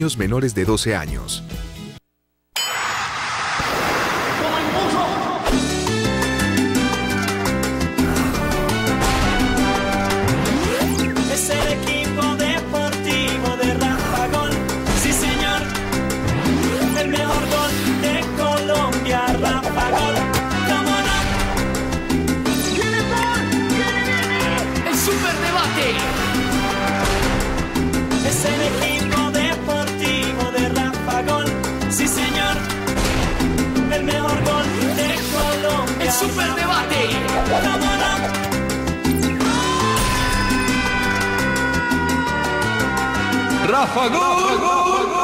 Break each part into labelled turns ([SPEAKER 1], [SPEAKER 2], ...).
[SPEAKER 1] niños menores de 12 años.
[SPEAKER 2] Colombia.
[SPEAKER 3] El superdebate.
[SPEAKER 2] ¿Cómo no?
[SPEAKER 3] Rafa Gol.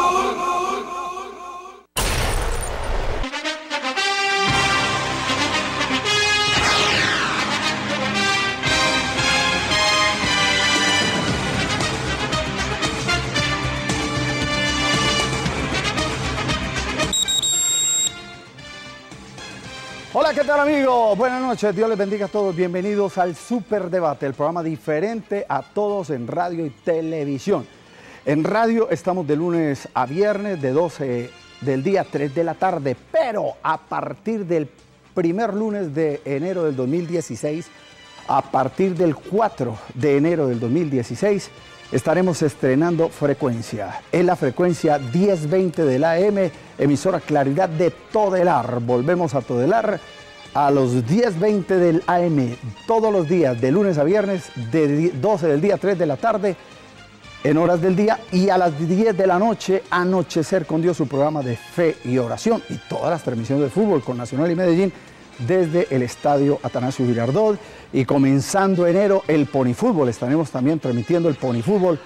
[SPEAKER 4] Hola, ¿qué tal amigos? Buenas noches, Dios les bendiga a todos. Bienvenidos al Super Debate, el programa diferente a todos en radio y televisión. En radio estamos de lunes a viernes de 12 del día 3 de la tarde, pero a partir del primer lunes de enero del 2016, a partir del 4 de enero del 2016, estaremos estrenando frecuencia. Es la frecuencia 1020 de la AM, emisora Claridad de Todelar. Volvemos a Todelar a los 10.20 del AM, todos los días, de lunes a viernes, de 12 del día, 3 de la tarde, en horas del día, y a las 10 de la noche, Anochecer con Dios, su programa de fe y oración, y todas las transmisiones de fútbol con Nacional y Medellín, desde el estadio Atanasio Girardot, y comenzando enero, el Ponifútbol, estaremos también transmitiendo el Ponifútbol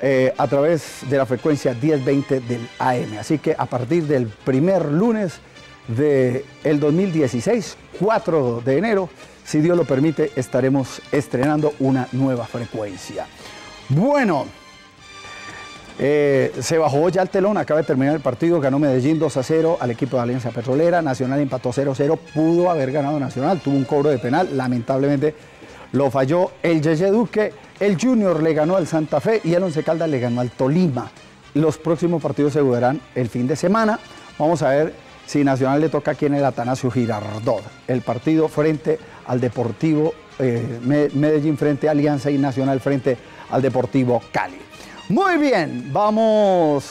[SPEAKER 4] eh, a través de la frecuencia 1020 del AM. Así que a partir del primer lunes del el 2016, 4 de enero, si Dios lo permite, estaremos estrenando una nueva frecuencia. Bueno, eh, se bajó ya el telón, acaba de terminar el partido, ganó Medellín 2 a 0 al equipo de Alianza Petrolera, Nacional empató 0 a 0, pudo haber ganado Nacional, tuvo un cobro de penal, lamentablemente lo falló el Yeye Duque, el Junior le ganó al Santa Fe y el Once Caldas le ganó al Tolima. Los próximos partidos se jugarán el fin de semana. Vamos a ver si Nacional le toca aquí en el Atanasio Girardot. El partido frente al Deportivo eh, Me- Medellín frente a Alianza y Nacional frente al Deportivo Cali. Muy bien, vamos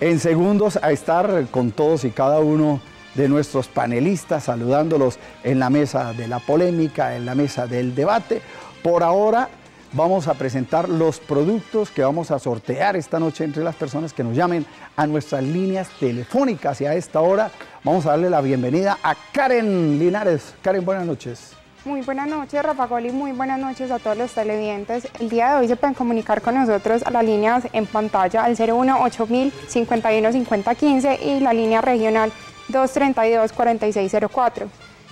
[SPEAKER 4] en segundos a estar con todos y cada uno de nuestros panelistas, saludándolos en la mesa de la polémica, en la mesa del debate. Por ahora vamos a presentar los productos que vamos a sortear esta noche entre las personas que nos llamen a nuestras líneas telefónicas. Y a esta hora vamos a darle la bienvenida a Karen Linares. Karen, buenas noches.
[SPEAKER 5] Muy buenas noches, Rafa Gol, y muy buenas noches a todos los televidentes. El día de hoy se pueden comunicar con nosotros a las líneas en pantalla al 01 8000 51 50 15 y la línea regional 232 4604.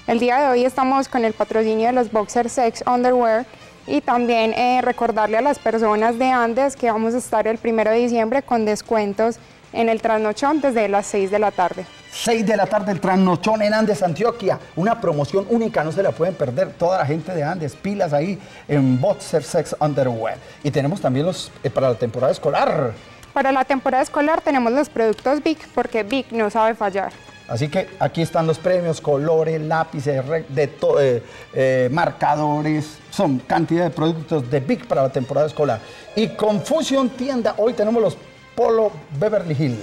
[SPEAKER 5] El día de hoy estamos con el patrocinio de los Boxer Sex Underwear y también eh, recordarle a las personas de Andes que vamos a estar el 1 de diciembre con descuentos en el trasnochón desde las 6 de la tarde.
[SPEAKER 4] 6 de la tarde el Trasnochón en Andes, Antioquia. Una promoción única, no se la pueden perder. Toda la gente de Andes, pilas ahí en Boxer Sex Underwear. Y tenemos también los eh, para la temporada escolar.
[SPEAKER 5] Para la temporada escolar tenemos los productos Vic porque Vic no sabe fallar.
[SPEAKER 4] Así que aquí están los premios, colores, lápices, de eh, eh, marcadores, son cantidad de productos de Big para la temporada escolar. Y Confusion Tienda, hoy tenemos los Polo Beverly Hill.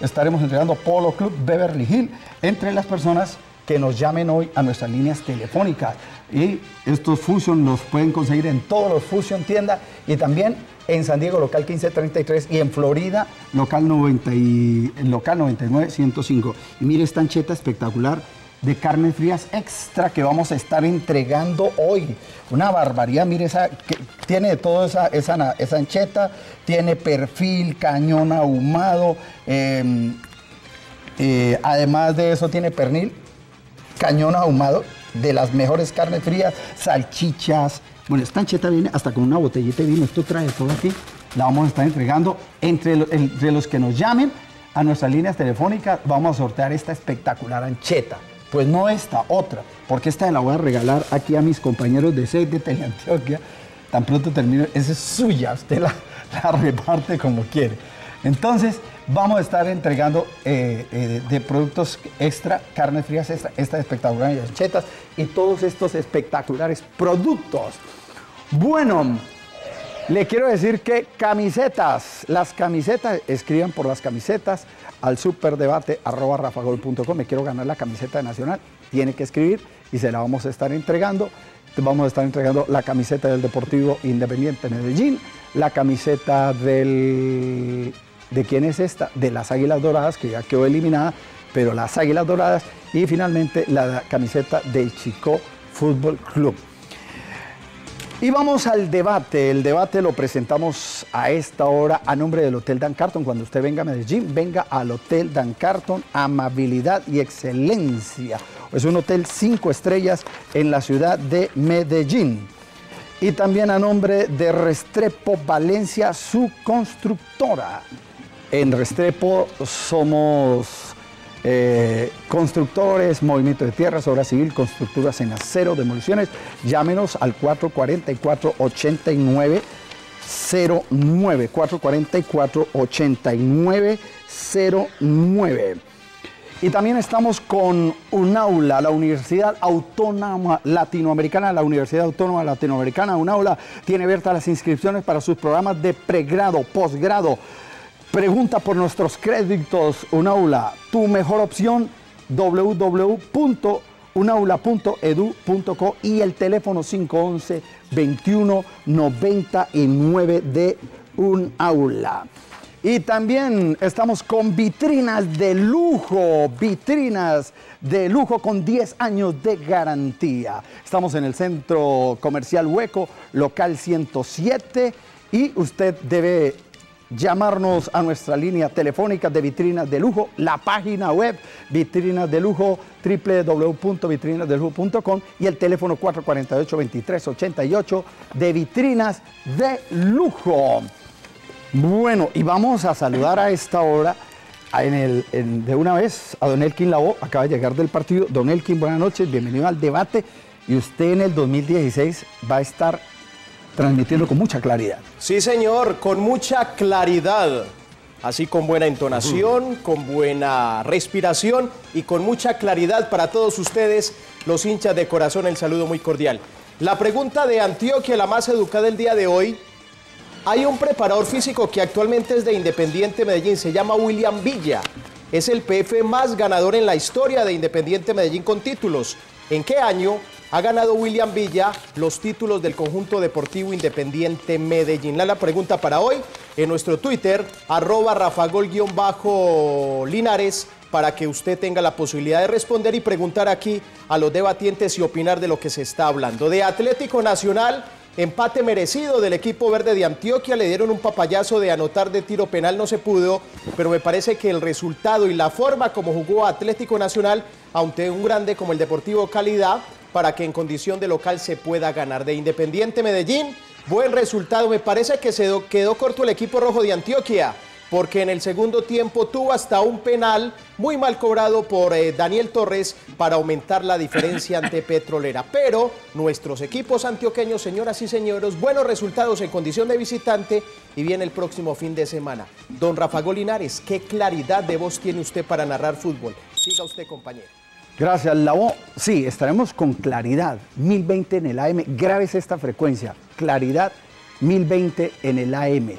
[SPEAKER 4] Estaremos entregando Polo Club Beverly Hill entre las personas que nos llamen hoy a nuestras líneas telefónicas. Y estos Fusion los pueden conseguir en todos los Fusion Tienda y también en San Diego, local 1533, y en Florida, local, 90 y, local 99 105. Y mire esta ancheta espectacular de carnes frías extra que vamos a estar entregando hoy. Una barbaridad, mire, esa, que tiene toda esa, esa, esa ancheta, tiene perfil, cañón ahumado, eh, eh, además de eso tiene pernil, cañón ahumado, de las mejores carnes frías, salchichas. Bueno, esta ancheta viene hasta con una botellita de vino. Esto trae todo aquí. La vamos a estar entregando entre, entre los que nos llamen a nuestras líneas telefónicas. Vamos a sortear esta espectacular ancheta. Pues no esta, otra. Porque esta la voy a regalar aquí a mis compañeros de SED de Teleantioquia. Tan pronto termine, esa es suya. Usted la, reparte como quiere. Entonces, vamos a estar entregando eh, eh, de, de productos extra, carnes frías extra, estas espectaculares chetas y todos estos espectaculares productos. Bueno, le quiero decir que camisetas, las camisetas, escriban por las camisetas al superdebate arroba rafagol.com. Me quiero ganar la camiseta de Nacional, tiene que escribir y se la vamos a estar entregando. Vamos a estar entregando la camiseta del Deportivo Independiente Medellín, la camiseta del... ¿De quién es esta? De las Águilas Doradas, que ya quedó eliminada, pero las Águilas Doradas y finalmente la camiseta del Chico Fútbol Club. Y vamos al debate. El debate lo presentamos a esta hora a nombre del Hotel Dan Carton. Cuando usted venga a Medellín, venga al Hotel Dan Carton. Amabilidad y excelencia. Es un hotel cinco estrellas en la ciudad de Medellín. Y también a nombre de Restrepo Valencia, su constructora. En Restrepo somos eh, constructores, movimiento de tierras, obra civil, constructuras en acero, demoliciones. Llámenos al 444-8909. 444-8909. Y también estamos con UNAULA, la Universidad Autónoma Latinoamericana. La Universidad Autónoma Latinoamericana, UNAULA, tiene abiertas las inscripciones para sus programas de pregrado, posgrado. Pregunta por nuestros créditos, UNAULA, tu mejor opción, www.unaula.edu.co y el teléfono 511-2199 de UNAULA. Y también estamos con vitrinas de lujo, vitrinas de lujo con 10 años de garantía. Estamos en el centro comercial Hueco, local 107, y usted debe llamarnos a nuestra línea telefónica de vitrinas de lujo, la página web vitrinas de lujo www.vitrinasdelujo.com y el teléfono 448-2388 de vitrinas de lujo. Bueno, y vamos a saludar a esta hora de una vez a Don Elkin Labo, acaba de llegar del partido. Don Elkin, buenas noches, bienvenido al debate. Y usted en el 2016 va a estar transmitiendo con mucha claridad.
[SPEAKER 6] Sí, señor, con mucha claridad, así con buena entonación, con buena respiración y con mucha claridad para todos ustedes, los hinchas de corazón, el saludo muy cordial. La pregunta de Antioquia, la más educada el día de hoy, hay un preparador físico que actualmente es de Independiente Medellín, se llama William Villa. Es el PF más ganador en la historia de Independiente Medellín con títulos. ¿En qué año ha ganado William Villa los títulos del conjunto deportivo Independiente Medellín? La, pregunta para hoy en nuestro Twitter, arroba rafagol-linares, para que usted tenga la posibilidad de responder y preguntar aquí a los debatientes y opinar de lo que se está hablando. De Atlético Nacional, empate merecido del equipo verde de Antioquia, le dieron un papayazo de anotar de tiro penal, no se pudo, pero me parece que el resultado y la forma como jugó Atlético Nacional ante un grande como el Deportivo Calidad, para que en condición de local se pueda ganar. De Independiente Medellín, buen resultado, me parece que se quedó corto el equipo rojo de Antioquia porque en el segundo tiempo tuvo hasta un penal muy mal cobrado por eh, Daniel Torres para aumentar la diferencia ante Petrolera. Pero nuestros equipos antioqueños, señoras y señores, buenos resultados en condición de visitante y viene el próximo fin de semana. Don Rafa Golinares, ¿qué claridad de voz tiene usted para narrar fútbol? Siga usted, compañero.
[SPEAKER 4] Gracias, Labo. Sí, estaremos con claridad. 1020 en el AM. Grábese esta frecuencia. Claridad 1020 en el AM.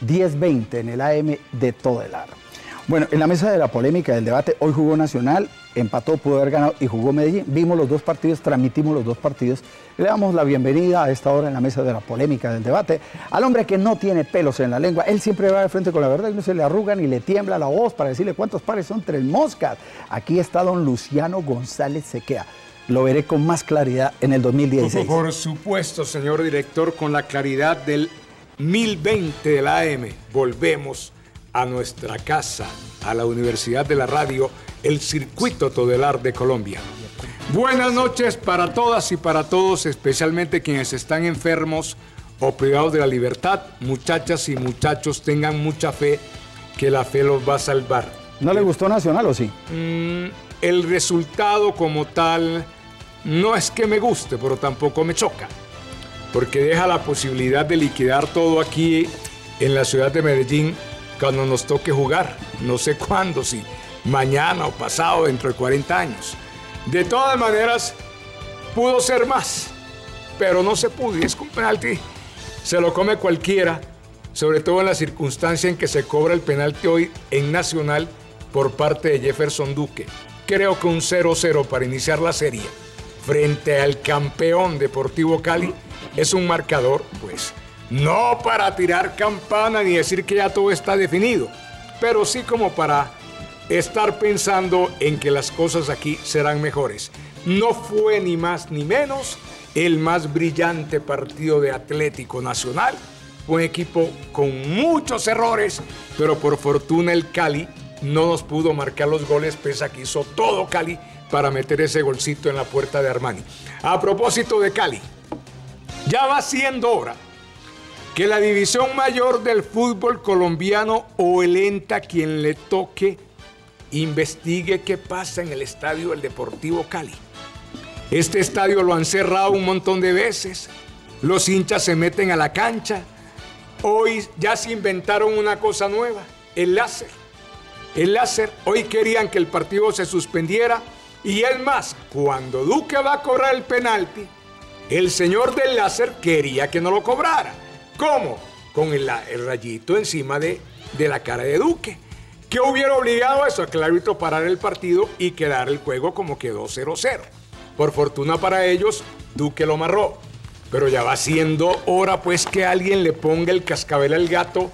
[SPEAKER 4] 1020 en el AM de todo el aro. Bueno, en la mesa de la polémica del debate, hoy jugó Nacional, empató, pudo haber ganado y jugó Medellín. Vimos los dos partidos, transmitimos los dos partidos. Le damos la bienvenida a esta hora en la mesa de la polémica del debate al hombre que no tiene pelos en la lengua. Él siempre va de frente con la verdad y no se le arruga ni le tiembla la voz para decirle cuántos pares son tres moscas. Aquí está don Luciano González Sequea. Lo veré con más claridad en el 2016.
[SPEAKER 7] Por supuesto, señor director, con la claridad del 1020 de la AM, volvemos a nuestra casa, a la Universidad de la Radio, el Circuito Todelar de Colombia. Buenas noches para todas y para todos, especialmente quienes están enfermos o privados de la libertad. Muchachas y muchachos, tengan mucha fe que la fe los va a salvar.
[SPEAKER 4] ¿No le gustó Nacional o sí?
[SPEAKER 7] Mm, el resultado como tal no es que me guste, pero tampoco me choca, porque deja la posibilidad de liquidar todo aquí en la ciudad de Medellín cuando nos toque jugar. No sé cuándo, si mañana o pasado, dentro de 40 años. De todas maneras, pudo ser más, pero no se pudo y es un penalti se lo come cualquiera, sobre todo en la circunstancia en que se cobra el penalti hoy en Nacional por parte de Jefferson Duque. Creo que un 0-0 para iniciar la serie frente al campeón Deportivo Cali es un marcador, pues, no para tirar campana ni decir que ya todo está definido, pero sí como para estar pensando en que las cosas aquí serán mejores. No fue ni más ni menos el más brillante partido de Atlético Nacional. Fue un equipo con muchos errores, pero por fortuna el Cali no nos pudo marcar los goles, pese a que hizo todo Cali para meter ese golcito en la puerta de Armani. A propósito de Cali, ya va siendo hora que la división mayor del fútbol colombiano o el ENTA, quien le toque, investigue qué pasa en el estadio del Deportivo Cali. Este estadio lo han cerrado un montón de veces, los hinchas se meten a la cancha, hoy ya se inventaron una cosa nueva, el láser. El láser, hoy querían que el partido se suspendiera y es más, cuando Duque va a cobrar el penalti, el señor del láser quería que no lo cobrara. ¿Cómo? Con el, rayito encima de, de la cara de Duque. ¿Qué hubiera obligado a eso? A que el árbitro parara el partido y quedar el juego como quedó 0-0. Por fortuna para ellos, Duque lo amarró. Pero ya va siendo hora pues que alguien le ponga el cascabel al gato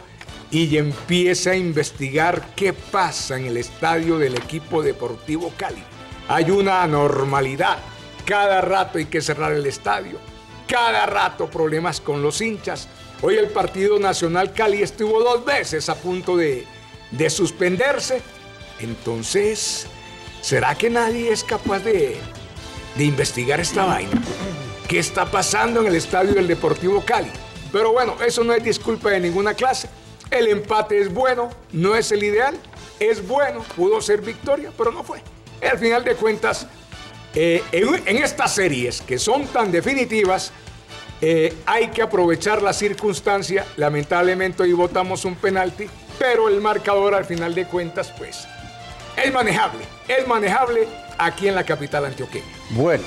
[SPEAKER 7] y empiece a investigar qué pasa en el estadio del equipo deportivo Cali. Hay una anormalidad. Cada rato hay que cerrar el estadio. Cada rato problemas con los hinchas. Hoy el Partido Nacional Cali estuvo dos veces a punto de, de suspenderse. Entonces, ¿será que nadie es capaz de, de investigar esta vaina? ¿Qué está pasando en el estadio del Deportivo Cali? Pero bueno, eso no es disculpa de ninguna clase. El empate es bueno, no es el ideal, es bueno, pudo ser victoria, pero no fue. Al final de cuentas, eh, en, estas series que son tan definitivas, eh, hay que aprovechar la circunstancia. Lamentablemente hoy votamos un penalti, pero el marcador al final de cuentas, pues, es manejable. Es manejable aquí en la capital antioqueña.
[SPEAKER 4] Bueno,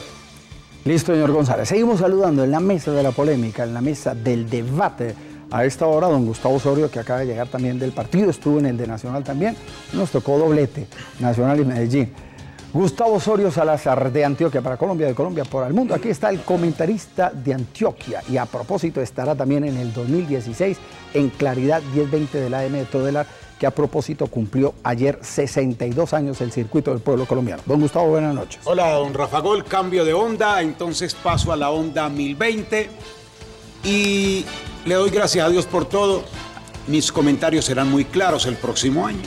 [SPEAKER 4] listo, señor González. Seguimos saludando en la mesa de la polémica, en la mesa del debate. A esta hora, don Gustavo Osorio, que acaba de llegar también del partido, estuvo en el de Nacional también. Nos tocó doblete, Nacional y Medellín. Gustavo Osorio Salazar de Antioquia para Colombia, de Colombia para el mundo. Aquí está el comentarista de Antioquia y a propósito estará también en el 2016 en Claridad 1020 del AM de Todelar, que a propósito cumplió ayer 62 años el circuito del pueblo colombiano. Don Gustavo, buenas noches.
[SPEAKER 8] Hola, don Rafa Gol, cambio de onda, entonces paso a la onda 1020 y le doy gracias a Dios por todo. Mis comentarios serán muy claros el próximo año.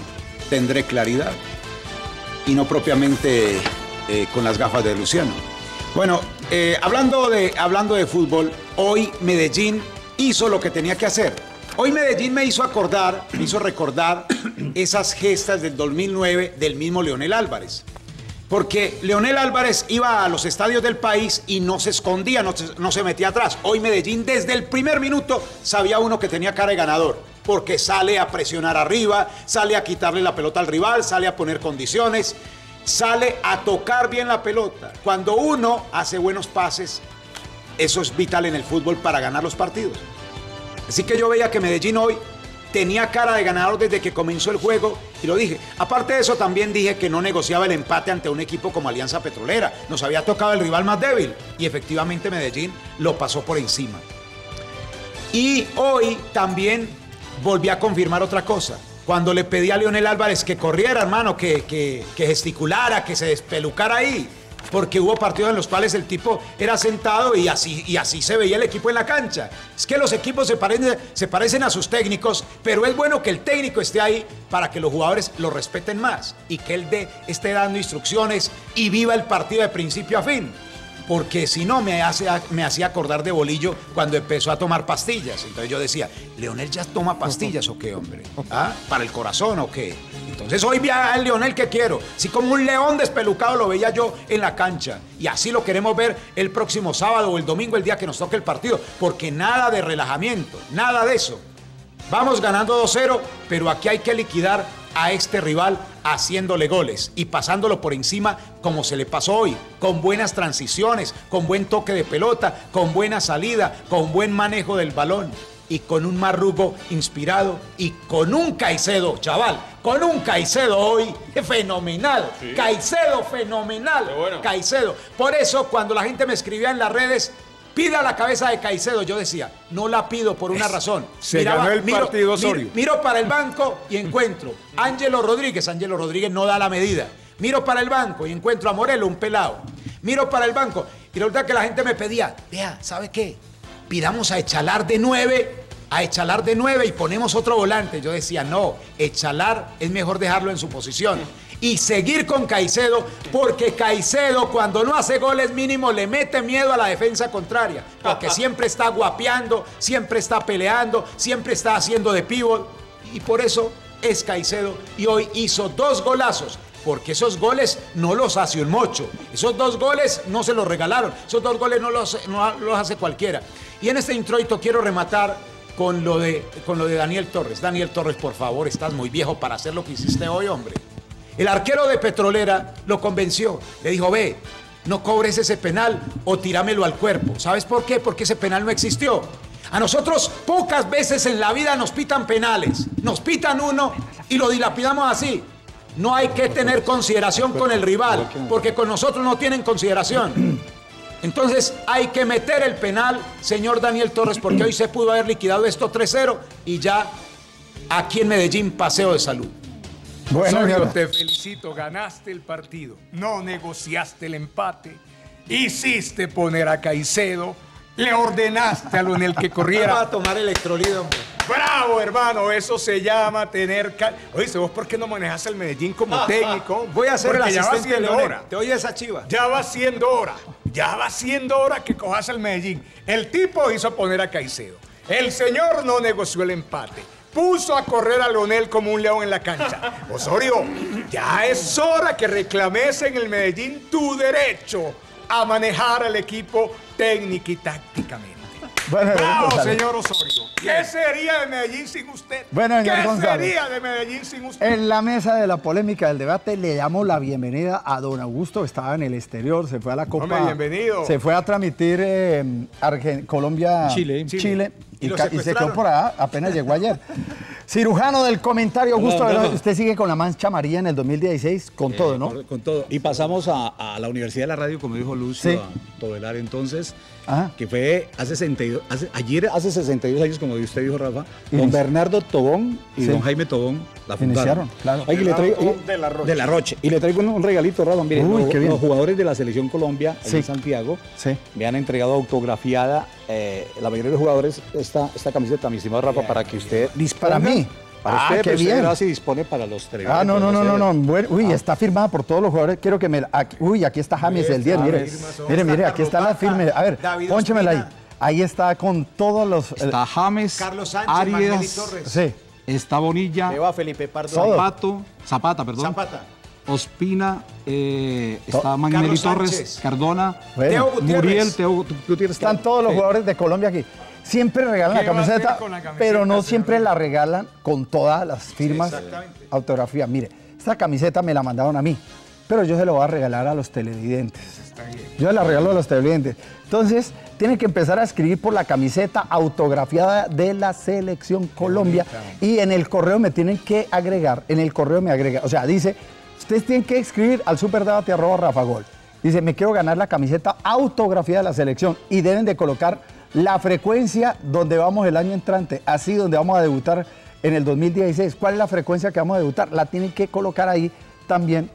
[SPEAKER 8] Tendré claridad y no propiamente eh, con las gafas de Luciano. Bueno, eh, hablando, de, hablando de fútbol, hoy Medellín hizo lo que tenía que hacer. Hoy Medellín me hizo acordar, me hizo recordar esas gestas del 2009 del mismo Leonel Álvarez. Porque Leonel Álvarez iba a los estadios del país y no se escondía, no se, no se metía atrás. Hoy Medellín desde el primer minuto sabía uno que tenía cara de ganador porque sale a presionar arriba, sale a quitarle la pelota al rival, sale a poner condiciones, sale a tocar bien la pelota. Cuando uno hace buenos pases, eso es vital en el fútbol para ganar los partidos. Así que yo veía que Medellín hoy tenía cara de ganador desde que comenzó el juego y lo dije. Aparte de eso, también dije que no negociaba el empate ante un equipo como Alianza Petrolera. Nos había tocado el rival más débil y efectivamente Medellín lo pasó por encima. Y hoy también volví a confirmar otra cosa. Cuando le pedí a Leonel Álvarez que corriera, hermano, que, que, que gesticulara, que se despelucara ahí, porque hubo partidos en los cuales el tipo era sentado y así, y así se veía el equipo en la cancha. Es que los equipos se parecen, se parecen a sus técnicos, pero es bueno que el técnico esté ahí para que los jugadores lo respeten más y que él de, esté dando instrucciones y viva el partido de principio a fin porque si no me, hace, me hacía acordar de Bolillo cuando empezó a tomar pastillas. Entonces yo decía, ¿Leonel ya toma pastillas o qué, hombre? ¿Ah? ¿Para el corazón o qué? Entonces hoy vi al Leonel que quiero. Si como un león despelucado lo veía yo en la cancha. Y así lo queremos ver el próximo sábado o el domingo, el día que nos toque el partido. Porque nada de relajamiento, nada de eso. Vamos ganando 2-0, pero aquí hay que liquidar a este rival haciéndole goles y pasándolo por encima como se le pasó hoy, con buenas transiciones, con buen toque de pelota, con buena salida, con buen manejo del balón y con un Marrugo inspirado y con un Caicedo, chaval, con un Caicedo hoy fenomenal. Caicedo fenomenal. Caicedo. Por eso cuando la gente me escribía en las redes, pida la cabeza de Caicedo, yo decía, no la pido por una razón.
[SPEAKER 7] se ganó el partido Osorio.
[SPEAKER 8] Miro, para el banco y encuentro Ángelo Rodríguez. Ángelo Rodríguez no da la medida. Miro para el banco y encuentro a Morelo, un pelado. Miro para el banco y resulta que la gente me pedía, vea, ¿sabe qué? Pidamos a Echalar de nueve, a Echalar de nueve y ponemos otro volante. Yo decía, no, Echalar es mejor dejarlo en su posición. Y seguir con Caicedo, porque Caicedo cuando no hace goles mínimo le mete miedo a la defensa contraria, porque siempre está guapeando, siempre está peleando, siempre está haciendo de pívot, y por eso es Caicedo, y hoy hizo dos golazos, porque esos goles no los hace un mocho, esos dos goles no se los regalaron, esos dos goles no los, no los hace cualquiera. Y en este introito quiero rematar con lo, de, con lo de Daniel Torres. Daniel Torres, por favor, estás muy viejo para hacer lo que hiciste hoy, hombre. El arquero de Petrolera lo convenció. Le dijo, ve, no cobres ese penal o tirámelo al cuerpo. ¿Sabes por qué? Porque ese penal no existió. A nosotros pocas veces en la vida nos pitan penales. Nos pitan uno y lo dilapidamos así. No hay que tener consideración con el rival, porque con nosotros no tienen consideración. Entonces hay que meter el penal, señor Daniel Torres, porque hoy se pudo haber liquidado esto 3-0 y ya aquí en Medellín paseo de salud.
[SPEAKER 4] Bueno,
[SPEAKER 7] Osorio, te felicito, ganaste el partido, no negociaste el empate, hiciste poner a Caicedo, le ordenaste a Lonel que corriera.
[SPEAKER 8] a tomar electrolido, hombre.
[SPEAKER 7] Bravo, hermano, eso se llama tener... cal- Oíste, ¿vos por qué no manejas el Medellín como técnico?
[SPEAKER 8] Voy a ser el
[SPEAKER 7] Porque ya va
[SPEAKER 8] asistente de
[SPEAKER 7] siendo hora.
[SPEAKER 8] ¿Te oye esa chiva?
[SPEAKER 7] Ya va siendo hora. Ya va siendo hora que cojas el Medellín. El tipo hizo poner a Caicedo. El señor no negoció el empate. Puso a correr a Leonel como un león en la cancha. Osorio, ya es hora que reclames en el Medellín tu derecho a manejar al equipo técnico y tácticamente.
[SPEAKER 4] Bueno,
[SPEAKER 7] Bravo, señor Osorio. ¿Qué sería de Medellín sin usted?
[SPEAKER 4] Bueno, señor
[SPEAKER 7] ¿Qué
[SPEAKER 4] González.
[SPEAKER 7] sería de Medellín sin usted?
[SPEAKER 4] En la mesa de la polémica del debate le damos la bienvenida a don Augusto, que estaba en el exterior, se fue a la Copa.
[SPEAKER 7] Hombre, bienvenido.
[SPEAKER 4] Se fue a transmitir eh, Argen- Colombia,
[SPEAKER 9] Chile.
[SPEAKER 4] Chile,
[SPEAKER 8] ¿Y
[SPEAKER 4] se quedó por allá, apenas llegó ayer. Cirujano del comentario, Augusto,
[SPEAKER 9] no, no.
[SPEAKER 4] ¿verdad? usted sigue con la mancha amarilla en el 2016, con todo, ¿no?
[SPEAKER 9] Con, con todo. Y pasamos a, a la Universidad de la Radio, como dijo Lucio,
[SPEAKER 4] Sí.
[SPEAKER 9] a Todelar entonces,
[SPEAKER 4] Ajá.
[SPEAKER 9] que fue hace 62, hace- ayer hace 62 años, como usted dijo, Rafa, don Bernardo Tobón y
[SPEAKER 4] Sí.
[SPEAKER 9] don Jaime Tobón la fundaron.
[SPEAKER 4] Iniciaron, claro.
[SPEAKER 9] Oye, y le traigo,
[SPEAKER 8] Bernardo de la Roche.
[SPEAKER 9] de la Roche. Y le traigo un, un regalito, Rafa. Mire,
[SPEAKER 4] Uy,
[SPEAKER 9] los,
[SPEAKER 4] qué bien.
[SPEAKER 9] los jugadores de la Selección Colombia
[SPEAKER 4] Sí.
[SPEAKER 9] en Santiago
[SPEAKER 4] Sí.
[SPEAKER 9] me han entregado autografiada eh, la mayoría de los jugadores esta, esta camiseta, mi estimado Rafa, para que usted
[SPEAKER 4] Para
[SPEAKER 9] disponga.
[SPEAKER 4] mí.
[SPEAKER 9] Para
[SPEAKER 4] Ah,
[SPEAKER 9] usted,
[SPEAKER 4] qué
[SPEAKER 9] usted
[SPEAKER 4] bien.
[SPEAKER 9] dispone para los
[SPEAKER 4] Ah,
[SPEAKER 9] televidentes,
[SPEAKER 4] no, no, no, no, no. Bueno, uy, está firmada por todos los jugadores. Quiero que me aquí- uy, aquí está James el 10, mire. Mire, mire, aquí está la firme. A ver,
[SPEAKER 8] David
[SPEAKER 4] pónchemela ahí. Ahí está con todos los.
[SPEAKER 9] Está James,
[SPEAKER 8] Carlos Sánchez,
[SPEAKER 9] Arias,
[SPEAKER 8] Torres.
[SPEAKER 4] Sí.
[SPEAKER 9] está Bonilla,
[SPEAKER 6] Me va Felipe Pardo.
[SPEAKER 9] Zapato, Zapata, perdón.
[SPEAKER 6] Zapata.
[SPEAKER 9] Ospina, eh, está Magnelli Torres,
[SPEAKER 8] Sánchez.
[SPEAKER 9] Cardona,
[SPEAKER 4] Bueno,
[SPEAKER 8] Teo Gutiérrez.
[SPEAKER 9] Muriel, Teo Gutiérrez.
[SPEAKER 4] Están todos los jugadores de Colombia aquí. Siempre regalan la
[SPEAKER 7] ¿Qué va a hacer
[SPEAKER 4] camiseta,
[SPEAKER 7] con la camiseta,
[SPEAKER 4] pero no siempre la regalan con todas las firmas, autografía. Mire, esta camiseta me la mandaron a mí, pero yo se la voy a regalar a los televidentes. Yo se la regalo a los televidentes. Entonces, tienen que empezar a escribir por la camiseta autografiada de la Selección Colombia y en el correo me tienen que agregar, en el correo me agrega, o sea, dice, ustedes tienen que escribir al superdebate arroba Rafa Gol. Dice, me quiero ganar la camiseta autografiada de la selección y deben de colocar la frecuencia donde vamos el año entrante, así donde vamos a debutar en el 2016. ¿Cuál es la frecuencia que vamos a debutar? La tienen que colocar ahí también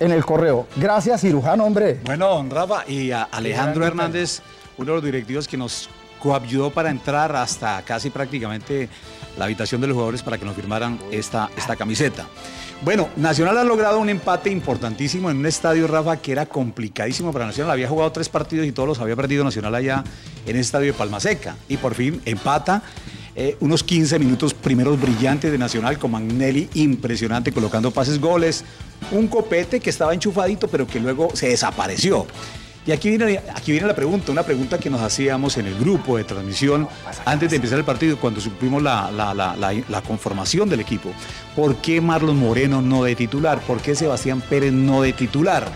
[SPEAKER 4] en el correo. Gracias, cirujano, hombre.
[SPEAKER 9] Bueno, don Rafa y a Alejandro Hernández, uno de los directivos que nos coayudó para entrar hasta casi prácticamente la habitación de los jugadores para que nos firmaran esta, esta camiseta. Bueno, Nacional ha logrado un empate importantísimo en un estadio, Rafa, que era complicadísimo para Nacional. Había jugado tres partidos y todos los había perdido Nacional allá en ese estadio de Palma Seca. Y por fin empata. eh, unos 15 minutos primeros brillantes de Nacional con Magnelli, impresionante, colocando pases goles. Un copete que estaba enchufadito, pero que luego se desapareció. Y aquí viene, aquí viene la pregunta, una pregunta que nos hacíamos en el grupo de transmisión antes de empezar el partido, cuando supimos la, la- la- la- la conformación del equipo. ¿Por qué Marlon Moreno no de titular? ¿Por qué Sebastián Pérez no de titular?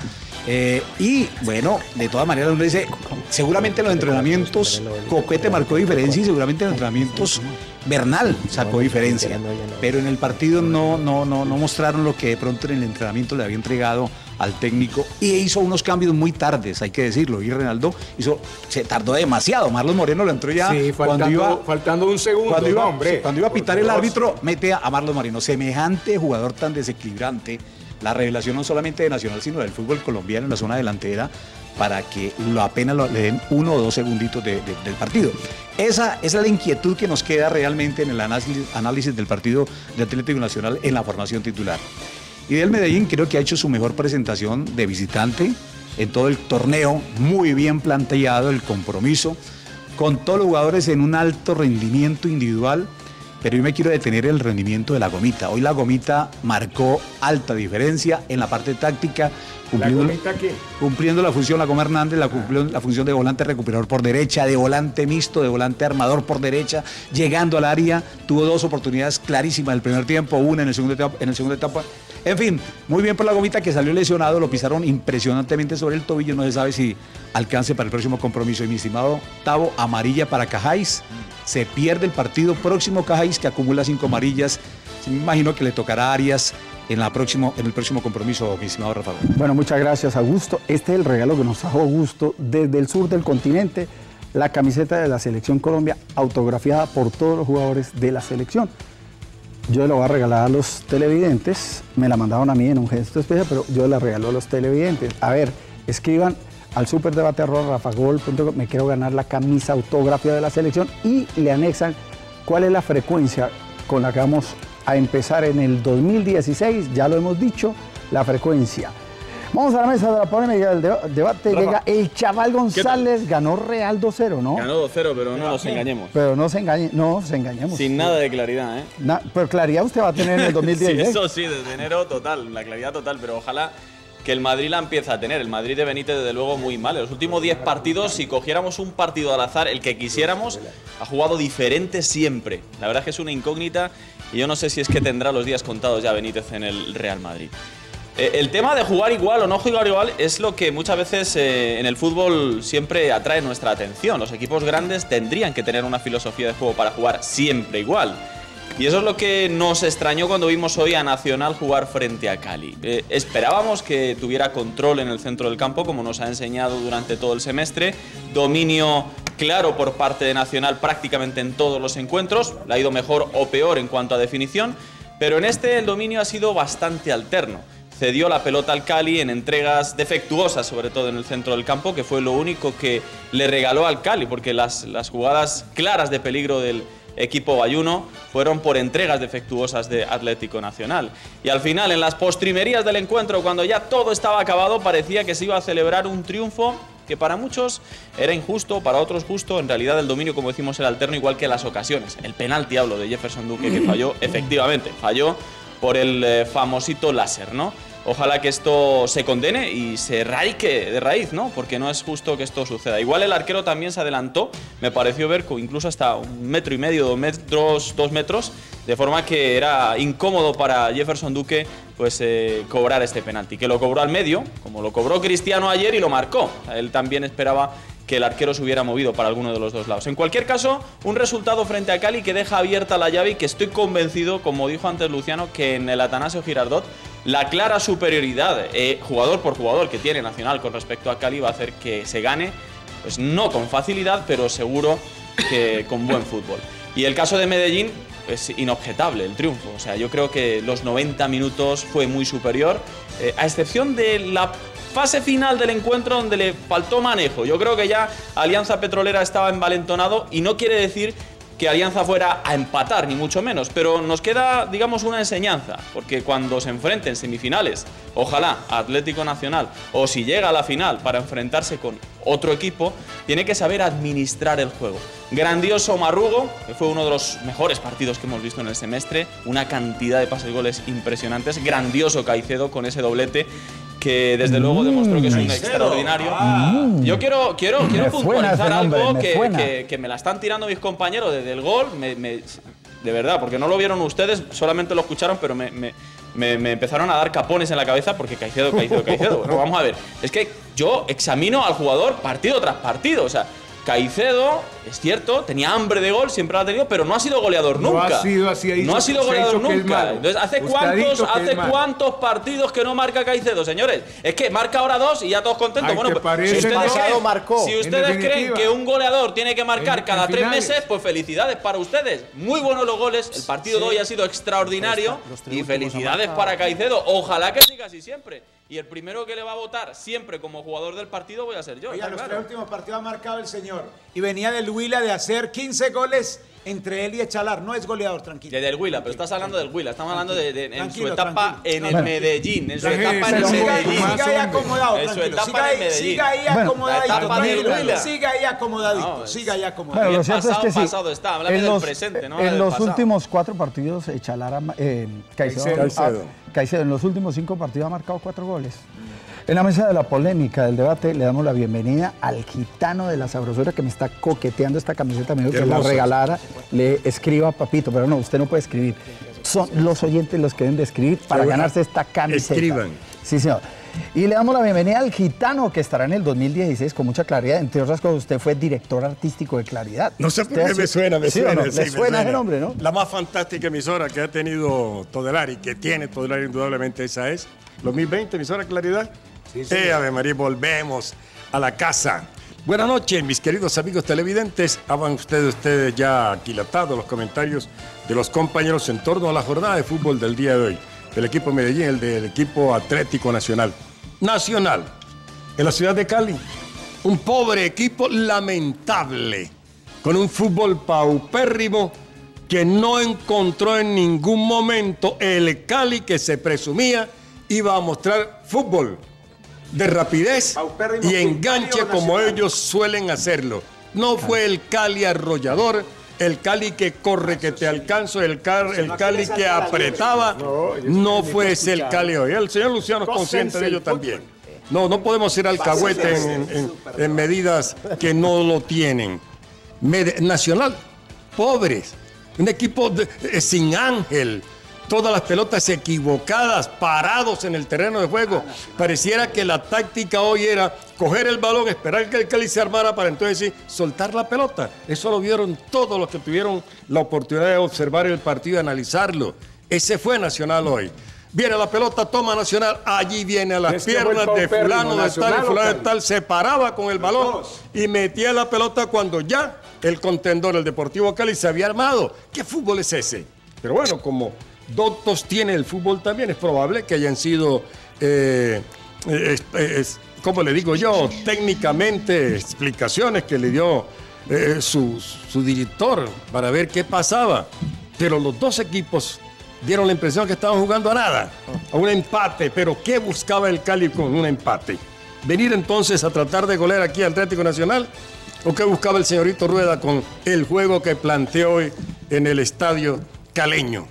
[SPEAKER 9] Eh, y bueno, de todas maneras uno dice, seguramente en los entrenamientos Coquete marcó diferencia y seguramente en los entrenamientos Bernal sacó diferencia. Pero en el partido no, no, no, no mostraron lo que de pronto en el entrenamiento le había entregado al técnico y hizo unos cambios muy tardes, hay que decirlo. Y Reinaldo hizo, se tardó demasiado. Marlon Moreno lo entró ya
[SPEAKER 7] Sí,
[SPEAKER 9] cuando
[SPEAKER 7] faltando,
[SPEAKER 9] iba
[SPEAKER 7] faltando un segundo,
[SPEAKER 9] cuando iba,
[SPEAKER 7] no, hombre.
[SPEAKER 9] cuando iba a pitar el árbitro, mete a Marlon Moreno. Semejante jugador tan desequilibrante, la revelación no solamente de Nacional, sino del fútbol colombiano en la zona delantera, para que lo apenas lo- le den uno o dos segunditos de- de- del partido. Esa, esa es la inquietud que nos queda realmente en el análisis, análisis del partido de Atlético Nacional en la formación titular. Y del Medellín creo que ha hecho su mejor presentación de visitante en todo el torneo, muy bien planteado el compromiso, con todos los jugadores en un alto rendimiento individual, pero yo me quiero detener en el rendimiento de la gomita. Hoy la gomita marcó alta diferencia en la parte táctica,
[SPEAKER 7] ¿La
[SPEAKER 9] cumpliendo,
[SPEAKER 7] gomita qué?
[SPEAKER 9] cumpliendo la función, la Goma Hernández, la, cumplió la función de volante recuperador por derecha, de volante mixto, de volante armador por derecha, llegando al área, tuvo dos oportunidades clarísimas en el primer tiempo, una en el segundo etapa. En el segundo etapa. En fin, muy bien por la gomita que salió lesionado, lo pisaron impresionantemente sobre el tobillo, no se sabe si alcance para el próximo compromiso. Y mi estimado Tavo, amarilla para Cajáis, se pierde el partido próximo Cajáis que acumula cinco amarillas. Me imagino que le tocará a Arias en, la próximo, en el próximo compromiso, mi estimado Rafael.
[SPEAKER 4] Bueno, muchas gracias, Augusto. Este es el regalo que nos trajo Augusto desde el sur del continente, la camiseta de la Selección Colombia, autografiada por todos los jugadores de la selección. Yo la voy a regalar a los televidentes, me la mandaron a mí en un gesto especial, pero yo la regalo a los televidentes. A ver, escriban al superdebate.rafagol.com, me quiero ganar la camisa autografiada de la selección y le anexan cuál es la frecuencia con la que vamos a empezar en el 2016, ya lo hemos dicho, la frecuencia. Vamos a la mesa de la polémica del deba- debate.
[SPEAKER 10] Rafa.
[SPEAKER 4] Llega el chaval González, ganó Real 2-0, ¿no?
[SPEAKER 10] Ganó 2-0, pero no nos engañemos.
[SPEAKER 4] Pero no se engañe, no se engañemos.
[SPEAKER 10] Sin nada de claridad, ¿eh?
[SPEAKER 4] Na- pero claridad usted va a tener en el
[SPEAKER 10] Sí,
[SPEAKER 4] 2016.
[SPEAKER 10] eso sí, desde enero total, la claridad total, pero ojalá que el Madrid la empiece a tener. El Madrid de Benítez, desde luego, muy mal. En los últimos 10 partidos, si cogiéramos un partido al azar, el que quisiéramos, ha jugado diferente siempre. La verdad es que es una incógnita y yo no sé si es que tendrá los días contados ya Benítez en el Real Madrid. Eh, El tema de jugar igual o no jugar igual es lo que muchas veces eh, en el fútbol siempre atrae nuestra atención. Los equipos grandes tendrían que tener una filosofía de juego para jugar siempre igual. Y eso es lo que nos extrañó cuando vimos hoy a Nacional jugar frente a Cali. Eh, esperábamos que tuviera control en el centro del campo, como nos ha enseñado durante todo el semestre, dominio claro por parte de Nacional prácticamente en todos los encuentros, le ha ido mejor o peor en cuanto a definición, pero en este el dominio ha sido bastante alterno. Cedió la pelota al Cali en entregas defectuosas, sobre todo en el centro del campo, que fue lo único que le regaló al Cali, porque las, las jugadas claras de peligro del equipo bayuno fueron por entregas defectuosas de Atlético Nacional. Y al final, en las postrimerías del encuentro, cuando ya todo estaba acabado, parecía que se iba a celebrar un triunfo que para muchos era injusto, para otros justo. En realidad, el dominio, como decimos, era alterno, igual que las ocasiones. El penalti, hablo de Jefferson Duque, que falló, efectivamente, falló por el eh, famosito láser, ¿no? Ojalá que esto se condene y se raique de raíz, ¿no? Porque no es justo que esto suceda. Igual el arquero también se adelantó, me pareció ver incluso hasta un metro y medio, dos metros, dos metros, de forma que era incómodo para Jefferson Duque pues eh, cobrar este penalti, que lo cobró al medio, como lo cobró Cristiano ayer y lo marcó. Él también esperaba que el arquero se hubiera movido para alguno de los dos lados. En cualquier caso, un resultado frente a Cali que deja abierta la llave y que estoy convencido, como dijo antes Luciano, que en el Atanasio Girardot la clara superioridad eh, jugador por jugador que tiene Nacional con respecto a Cali va a hacer que se gane, pues no con facilidad, pero seguro que con buen fútbol. Y el caso de Medellín es inobjetable el triunfo. O sea, yo creo que los 90 minutos fue muy superior, eh, a excepción de la fase final del encuentro donde le faltó manejo. Yo creo que ya Alianza Petrolera estaba envalentonado y no quiere decir que Alianza fuera a empatar, ni mucho menos, pero nos queda, digamos, una enseñanza, porque cuando se enfrenten semifinales, ojalá Atlético Nacional, o si llega a la final para enfrentarse con otro equipo, tiene que saber administrar el juego. Grandioso Marrugo, que fue uno de los mejores partidos que hemos visto en el semestre, una cantidad de pases goles impresionantes. Grandioso Caicedo con ese doblete. Que desde luego demostró que es un extraordinario.
[SPEAKER 8] Ah.
[SPEAKER 10] Yo quiero, quiero, quiero
[SPEAKER 4] Me
[SPEAKER 10] puntualizar
[SPEAKER 4] nombre,
[SPEAKER 10] algo
[SPEAKER 4] me
[SPEAKER 10] que, que- que me la están tirando mis compañeros desde el gol. me- me- de verdad, porque no lo vieron ustedes, solamente lo escucharon, pero me, me- me- me empezaron a dar capones en la cabeza porque Caicedo, Caicedo, Caicedo. Bueno, vamos a ver. Es que yo examino al jugador partido tras partido. O sea, Caicedo, es cierto, tenía hambre de gol, siempre lo ha tenido, pero no ha sido goleador
[SPEAKER 7] No
[SPEAKER 10] nunca.
[SPEAKER 7] ha sido así, ha
[SPEAKER 10] no ha sido goleador nunca. Entonces, ¿hace cuántos, hace cuántos partidos que no marca Caicedo, señores? Es que marca ahora dos y ya todos contentos.
[SPEAKER 7] Ay,
[SPEAKER 10] bueno, pues, si ustedes, creen,
[SPEAKER 6] Pasado marcó.
[SPEAKER 10] si
[SPEAKER 6] En
[SPEAKER 10] ustedes creen
[SPEAKER 7] definitiva.
[SPEAKER 10] que un goleador tiene que marcar
[SPEAKER 7] En-
[SPEAKER 10] cada
[SPEAKER 7] en
[SPEAKER 10] tres
[SPEAKER 7] finales.
[SPEAKER 10] meses, pues felicidades para ustedes. Muy buenos los goles. El partido de hoy ha sido extraordinario. Y felicidades para Caicedo. Ojalá que siga así siempre. Y el primero que le va a votar siempre como jugador del partido voy a ser yo.
[SPEAKER 8] Oiga,
[SPEAKER 10] está
[SPEAKER 8] los
[SPEAKER 10] claro.
[SPEAKER 8] tres últimos partidos ha marcado el señor. Y venía del Huila de hacer 15 goles entre él y Echalar. No es goleador, tranquilo.
[SPEAKER 10] Desde el Huila, pero estás hablando del Huila. Estamos hablando de, de- en su
[SPEAKER 8] Tranquilo,
[SPEAKER 10] etapa
[SPEAKER 8] tranquilo.
[SPEAKER 10] en el
[SPEAKER 4] Bueno.
[SPEAKER 10] Medellín. En su etapa en el Medellín.
[SPEAKER 8] siga ahí acomodado,
[SPEAKER 10] En su
[SPEAKER 8] tranquilo.
[SPEAKER 10] etapa
[SPEAKER 8] Siga
[SPEAKER 10] en
[SPEAKER 8] ahí,
[SPEAKER 10] Medellín.
[SPEAKER 8] siga ahí
[SPEAKER 4] Bueno.
[SPEAKER 8] acomodadito. Siga ahí acomodadito,
[SPEAKER 10] No,
[SPEAKER 8] siga ahí acomodadito.
[SPEAKER 4] Bueno, lo cierto
[SPEAKER 10] pasado,
[SPEAKER 4] es que sí.
[SPEAKER 10] pasado está, háblame
[SPEAKER 4] en
[SPEAKER 10] del
[SPEAKER 4] los,
[SPEAKER 10] presente, no
[SPEAKER 4] En los últimos cuatro partidos, Echalara, eh, Caicedo,
[SPEAKER 7] Caicedo.
[SPEAKER 4] Caicedo, en los últimos cinco partidos ha marcado cuatro goles. En la mesa de la polémica, del debate, le damos la bienvenida al gitano de la sabrosura que me está coqueteando esta camiseta. Me dijo que la regalara. Le escriba a Papito, pero no, usted no puede escribir. Son los oyentes los que deben de escribir para ganarse esta camiseta.
[SPEAKER 11] escriban.
[SPEAKER 4] Sí, señor. Y le damos la bienvenida al gitano que estará en el 2016 con mucha claridad. Entre otras cosas, usted fue director artístico de Claridad.
[SPEAKER 11] No sé por qué me suena, me
[SPEAKER 4] ¿Sí o
[SPEAKER 11] suena.
[SPEAKER 4] no?
[SPEAKER 11] sí,
[SPEAKER 4] Le
[SPEAKER 11] me
[SPEAKER 4] suena ese nombre, ¿no?
[SPEAKER 11] La más fantástica emisora que ha tenido Todelari, que tiene Todelari indudablemente esa es. 2020, emisora Claridad. Eh, Ave María, volvemos a la casa. Buenas noches, mis queridos amigos televidentes. Hagan ustedes, ustedes ya aquilatados los comentarios de los compañeros en torno a la jornada de fútbol del día de hoy. Del equipo Medellín, el del equipo Atlético Nacional. Nacional, en la ciudad de Cali. Un pobre equipo lamentable, con un fútbol paupérrimo que no encontró en ningún momento el Cali que se presumía iba a mostrar fútbol de rapidez y enganche como ellos suelen hacerlo. No fue el Cali arrollador, el Cali que corre, que te alcanzo, el, car- el Cali que apretaba. No fue ese el Cali hoy. El señor Luciano es consciente de ello también. No, no podemos ser alcahuete en, en- en- en medidas que no lo tienen. Nacional, pobres, un equipo de- eh, sin ángel, todas las pelotas equivocadas, parados en el terreno de juego. Pareciera que la táctica hoy era coger el balón, esperar que el Cali se armara para entonces sí, soltar la pelota. Eso lo vieron todos los que tuvieron la oportunidad de observar el partido y analizarlo. Ese fue Nacional hoy. Viene la pelota, toma Nacional, allí viene a las
[SPEAKER 7] Es
[SPEAKER 11] piernas de fulano de tal fulano de tal, se paraba con el balón y metía la pelota cuando ya el contendor, el Deportivo Cali, se había armado. ¿Qué fútbol es ese? Pero bueno, como Doctos tiene el fútbol también, es probable que hayan sido, eh, eh, es- ¿cómo le digo yo? Técnicamente explicaciones que le dio eh, su, su director para ver qué pasaba. Pero los dos equipos dieron la impresión que estaban jugando a nada, a un empate. Pero ¿qué buscaba el Cali con un empate? ¿Venir entonces a tratar de golear aquí al Atlético Nacional? ¿O qué buscaba el señorito Rueda con el juego que planteó hoy en el estadio caleño?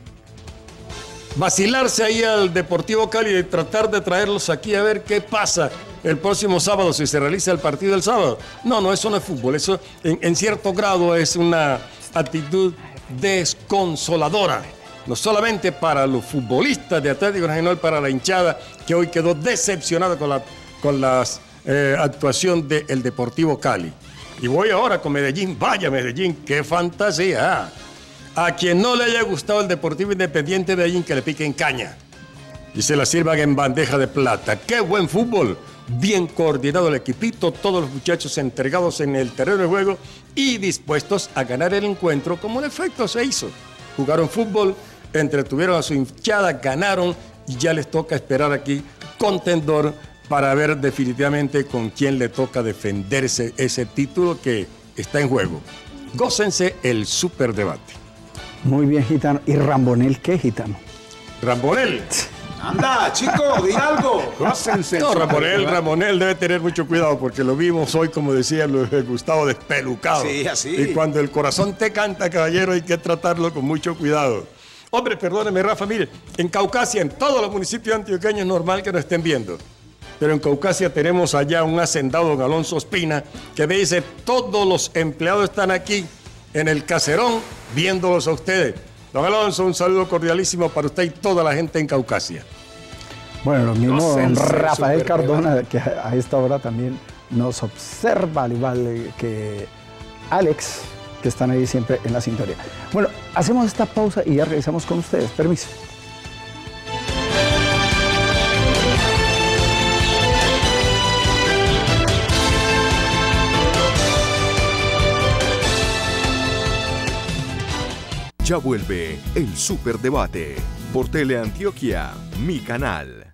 [SPEAKER 11] Vacilarse ahí al Deportivo Cali y tratar de traerlos aquí a ver qué pasa el próximo sábado si se realiza el partido del sábado. No, no, eso no es fútbol. Eso en, cierto grado es una actitud desconsoladora. No solamente para los futbolistas de Atlético Nacional, para la hinchada que hoy quedó decepcionada con la con las, eh, actuación del Deportivo Cali. Y voy ahora con Medellín. Vaya Medellín, qué fantasía. A quien no le haya gustado el Deportivo Independiente de Medellín, que le piquen caña y se la sirvan en bandeja de plata. ¡Qué buen fútbol! Bien coordinado el equipito, todos los muchachos entregados en el terreno de juego y dispuestos a ganar el encuentro como en efecto se hizo. Jugaron fútbol, entretuvieron a su hinchada, ganaron y ya les toca esperar aquí contendor para ver definitivamente con quién le toca defenderse ese título que está en juego. Gócense el superdebate.
[SPEAKER 4] Muy bien, gitano. ¿Y Rambonel qué, gitano?
[SPEAKER 11] Rambonel.
[SPEAKER 8] Anda, chico, di algo.
[SPEAKER 7] Gócense.
[SPEAKER 11] No, Ramonel, Ramonel debe tener mucho cuidado porque lo vimos hoy, como decía Gustavo, despelucado.
[SPEAKER 8] Sí, así.
[SPEAKER 11] Y cuando el corazón te canta, caballero, hay que tratarlo con mucho cuidado. Hombre, perdóneme, Rafa, mire, en Caucasia, en todos los municipios antioqueños es normal que nos estén viendo. pero en Caucasia tenemos allá un hacendado, don Alonso Espina, que me dice, todos los empleados están aquí en el caserón viéndolos a ustedes. Don Alonso, un saludo cordialísimo para usted y toda la gente en Caucasia.
[SPEAKER 4] Bueno, lo mismo
[SPEAKER 11] No
[SPEAKER 4] don Rafael Cardona, que a a esta hora también nos observa, al igual que Alex, que están ahí siempre en la sintonía. Bueno, hacemos esta pausa y ya regresamos con ustedes. Permiso.
[SPEAKER 1] Ya vuelve el Superdebate por Teleantioquia, mi canal.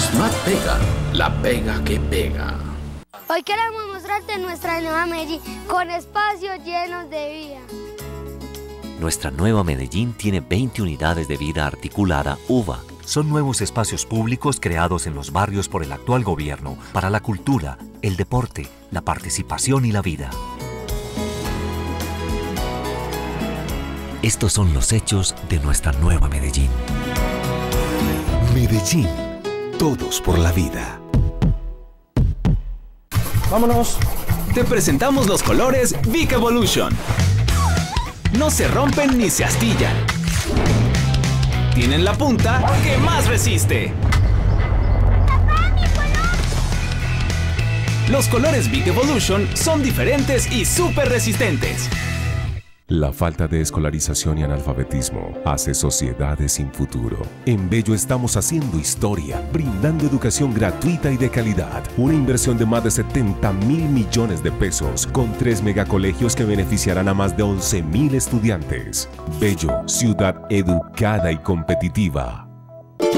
[SPEAKER 3] Smart Pega, la pega que pega.
[SPEAKER 12] Hoy queremos mostrarte nuestra nueva Medellín con espacios llenos de vida.
[SPEAKER 13] Nuestra nueva Medellín tiene 20 unidades de vida articulada UVA. Son nuevos espacios públicos creados en los barrios por el actual gobierno para la cultura, el deporte, la participación y la vida. Estos son los hechos de nuestra nueva Medellín.
[SPEAKER 1] Medellín, todos por la vida.
[SPEAKER 14] Vámonos. Te presentamos los colores Vic Evolution. No se rompen ni se astillan. Tienen la punta que más resiste. Los colores Vic Evolution son diferentes y súper resistentes.
[SPEAKER 15] La falta de escolarización y analfabetismo hace sociedades sin futuro. En Bello estamos haciendo historia, brindando educación gratuita y de calidad. Una inversión de más de 70 mil millones de pesos con tres megacolegios que beneficiarán a más de 11 mil estudiantes. Bello, ciudad educada y competitiva.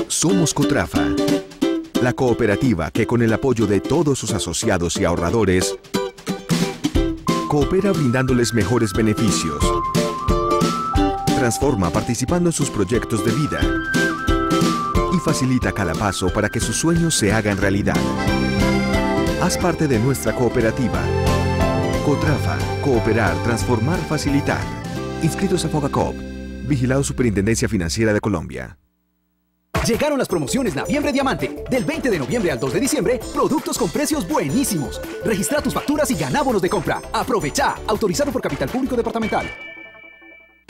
[SPEAKER 1] Somos Cotrafa, la cooperativa que con el apoyo de todos sus asociados y ahorradores coopera brindándoles mejores beneficios. Transforma participando en sus proyectos de vida y facilita cada paso para que sus sueños se hagan realidad. Haz parte de nuestra cooperativa. Cotrafa, cooperar, transformar, facilitar. Inscritos a Fogacop. Vigilado Superintendencia Financiera de Colombia.
[SPEAKER 16] Llegaron las promociones Noviembre Diamante. Del 20 de noviembre al 2 de diciembre, productos con precios buenísimos. Registra tus facturas y gana bonos de compra. Aprovecha. Autorizado por Capital Público Departamental.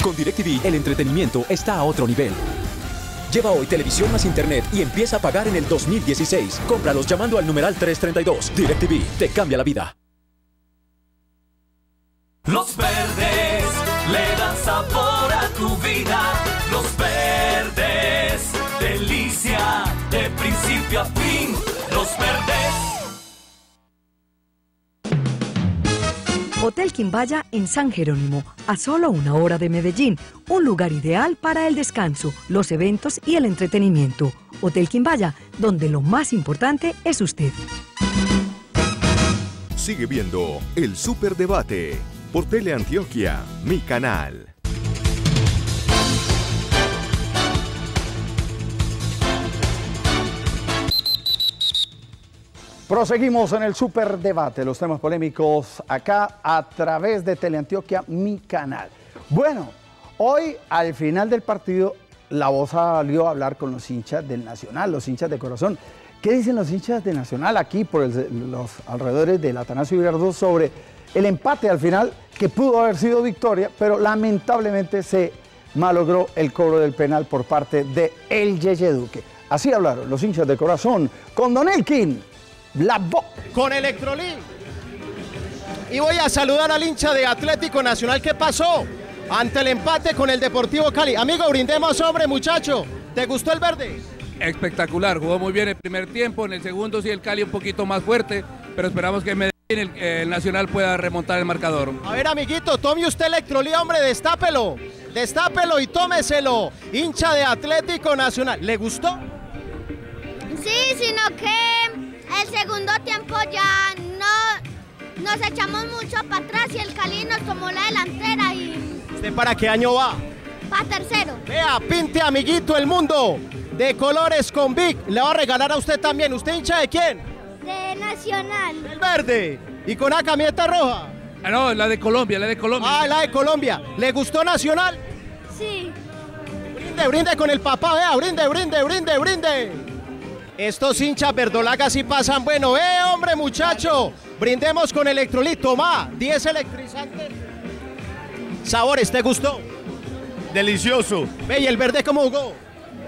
[SPEAKER 17] Con DirecTV, el entretenimiento está a otro nivel. Lleva hoy televisión más internet y empieza a pagar en el 2016. Cómpralos llamando al numeral 332. DirecTV te cambia la vida.
[SPEAKER 2] Los verdes le dan sabor a tu vida. Los verdes, de principio a fin. Los verdes.
[SPEAKER 18] Hotel Quimbaya en San Jerónimo, a solo una hora de Medellín, un lugar ideal para el descanso, los eventos y el entretenimiento. Hotel Quimbaya, donde lo más importante es usted.
[SPEAKER 1] Sigue viendo el Superdebate por Teleantioquia, mi canal.
[SPEAKER 4] Proseguimos en el superdebate, los temas polémicos acá a través de Teleantioquia, mi canal. Bueno, hoy al final del partido la voz salió a hablar con los hinchas del Nacional, los hinchas de corazón. ¿Qué dicen los hinchas de Nacional aquí por los alrededores del Atanasio Girardot sobre el empate al final que pudo haber sido victoria, pero lamentablemente se malogró el cobro del penal por parte de El Yeye Duque? Así hablaron los hinchas de corazón con Don Elkin. La voz.
[SPEAKER 6] Con Electrolín. Y voy a saludar al hincha de Atlético Nacional. ¿Qué pasó? Ante el empate con el Deportivo Cali. Amigo, brindemos, hombre, muchacho. ¿Te gustó el verde?
[SPEAKER 19] Espectacular, jugó muy bien el primer tiempo, en el segundo sí el Cali un poquito más fuerte, pero esperamos que Medellín, el, el Nacional pueda remontar el marcador.
[SPEAKER 6] A ver, amiguito, tome usted Electrolí, hombre, destápelo. Destápelo y tómeselo. Hincha de Atlético Nacional. ¿Le gustó?
[SPEAKER 12] Sí, sino que el segundo tiempo ya no nos echamos mucho para atrás y el Cali nos tomó la delantera y
[SPEAKER 6] ¿Usted para qué año va?
[SPEAKER 12] para tercero.
[SPEAKER 6] Vea, pinte, amiguito, el mundo. de colores con Vic. Le va a regalar a usted también. ¿Usted hincha de quién?
[SPEAKER 12] De Nacional.
[SPEAKER 6] El verde. ¿Y con una camiseta roja?
[SPEAKER 19] Ah, no, la de Colombia, la de Colombia.
[SPEAKER 6] Ah, la de Colombia. ¿Le gustó Nacional?
[SPEAKER 12] Sí.
[SPEAKER 6] Brinde, brinde con el papá, vea, brinde, brinde, brinde, brinde. Estos hinchas verdolagas sí pasan bueno. ¡Eh, hombre, muchacho! Brindemos con electrolit. Toma, 10 electrizantes. Sabores, ¿te gustó?
[SPEAKER 20] Delicioso.
[SPEAKER 6] Ve, ¿y el verde cómo jugó?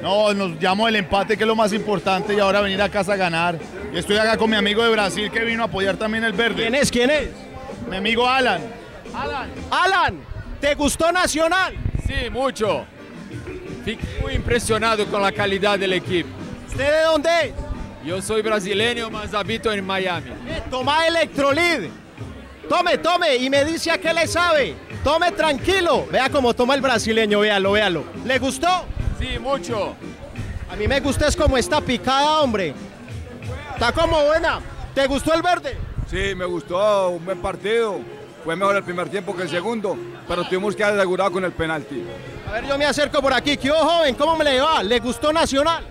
[SPEAKER 20] No, nos llamó el empate, que es lo más importante, y ahora venir a casa a ganar. Y estoy acá con mi amigo de Brasil que vino a apoyar también el verde.
[SPEAKER 6] ¿Quién es? ¿Quién es?
[SPEAKER 20] Mi amigo Alan.
[SPEAKER 6] Alan. Alan, ¿te gustó Nacional?
[SPEAKER 21] Sí, mucho. Fiqué muy impresionado con la calidad del equipo.
[SPEAKER 6] ¿Usted de dónde es?
[SPEAKER 21] Yo soy brasileño, más habito en Miami.
[SPEAKER 6] Eh, toma electrolid. Tome, tome, y me dice a qué le sabe. Tome tranquilo. Vea cómo toma el brasileño, véalo, véalo. ¿Le gustó?
[SPEAKER 21] Sí, mucho.
[SPEAKER 6] A mí me gusta es como está picada, hombre. Está como buena. ¿Te gustó el verde?
[SPEAKER 21] Sí, me gustó, un buen partido. Fue mejor el primer tiempo que el segundo, pero tuvimos que asegurar con el penalti.
[SPEAKER 6] A ver, yo me acerco por aquí. ¿Qué joven? ¿Cómo me le va? ¿Le gustó Nacional?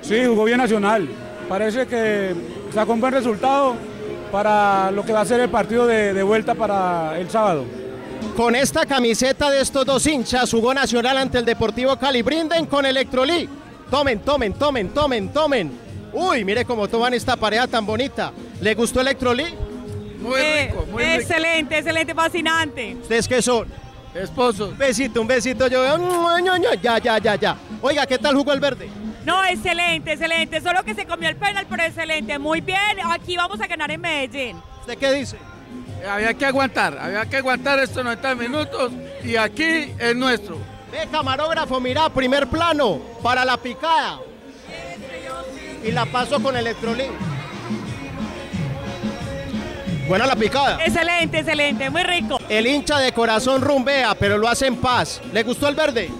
[SPEAKER 22] Sí, jugó bien Nacional. Parece que sacó un buen resultado para lo que va a ser el partido de, de vuelta para el sábado.
[SPEAKER 6] Con esta camiseta de estos dos hinchas jugó Nacional ante el Deportivo Cali. Brinden con Electrolí. Tomen, tomen, tomen, tomen, tomen. Uy, mire cómo toman esta pareja tan bonita. ¿Le gustó Electrolí?
[SPEAKER 21] Muy rico, muy rico.
[SPEAKER 23] Excelente, excelente, fascinante.
[SPEAKER 6] ¿Ustedes qué son?
[SPEAKER 21] Esposos.
[SPEAKER 6] Un besito, un besito. Yo Ya, ya, ya, ya. Oiga, ¿qué tal jugó el verde?
[SPEAKER 23] No, excelente, excelente. Solo que se comió el penal, pero excelente. Muy bien. Aquí vamos a ganar en Medellín.
[SPEAKER 6] ¿Usted qué dice?
[SPEAKER 21] Había que aguantar, había que aguantar estos 90 minutos y aquí es nuestro.
[SPEAKER 6] Ve, camarógrafo, mira, primer plano para la picada. Y la paso con electrolí. Buena la picada.
[SPEAKER 23] Excelente, excelente, muy rico.
[SPEAKER 6] El hincha de corazón rumbea, pero lo hace en paz. ¿Le gustó el verde?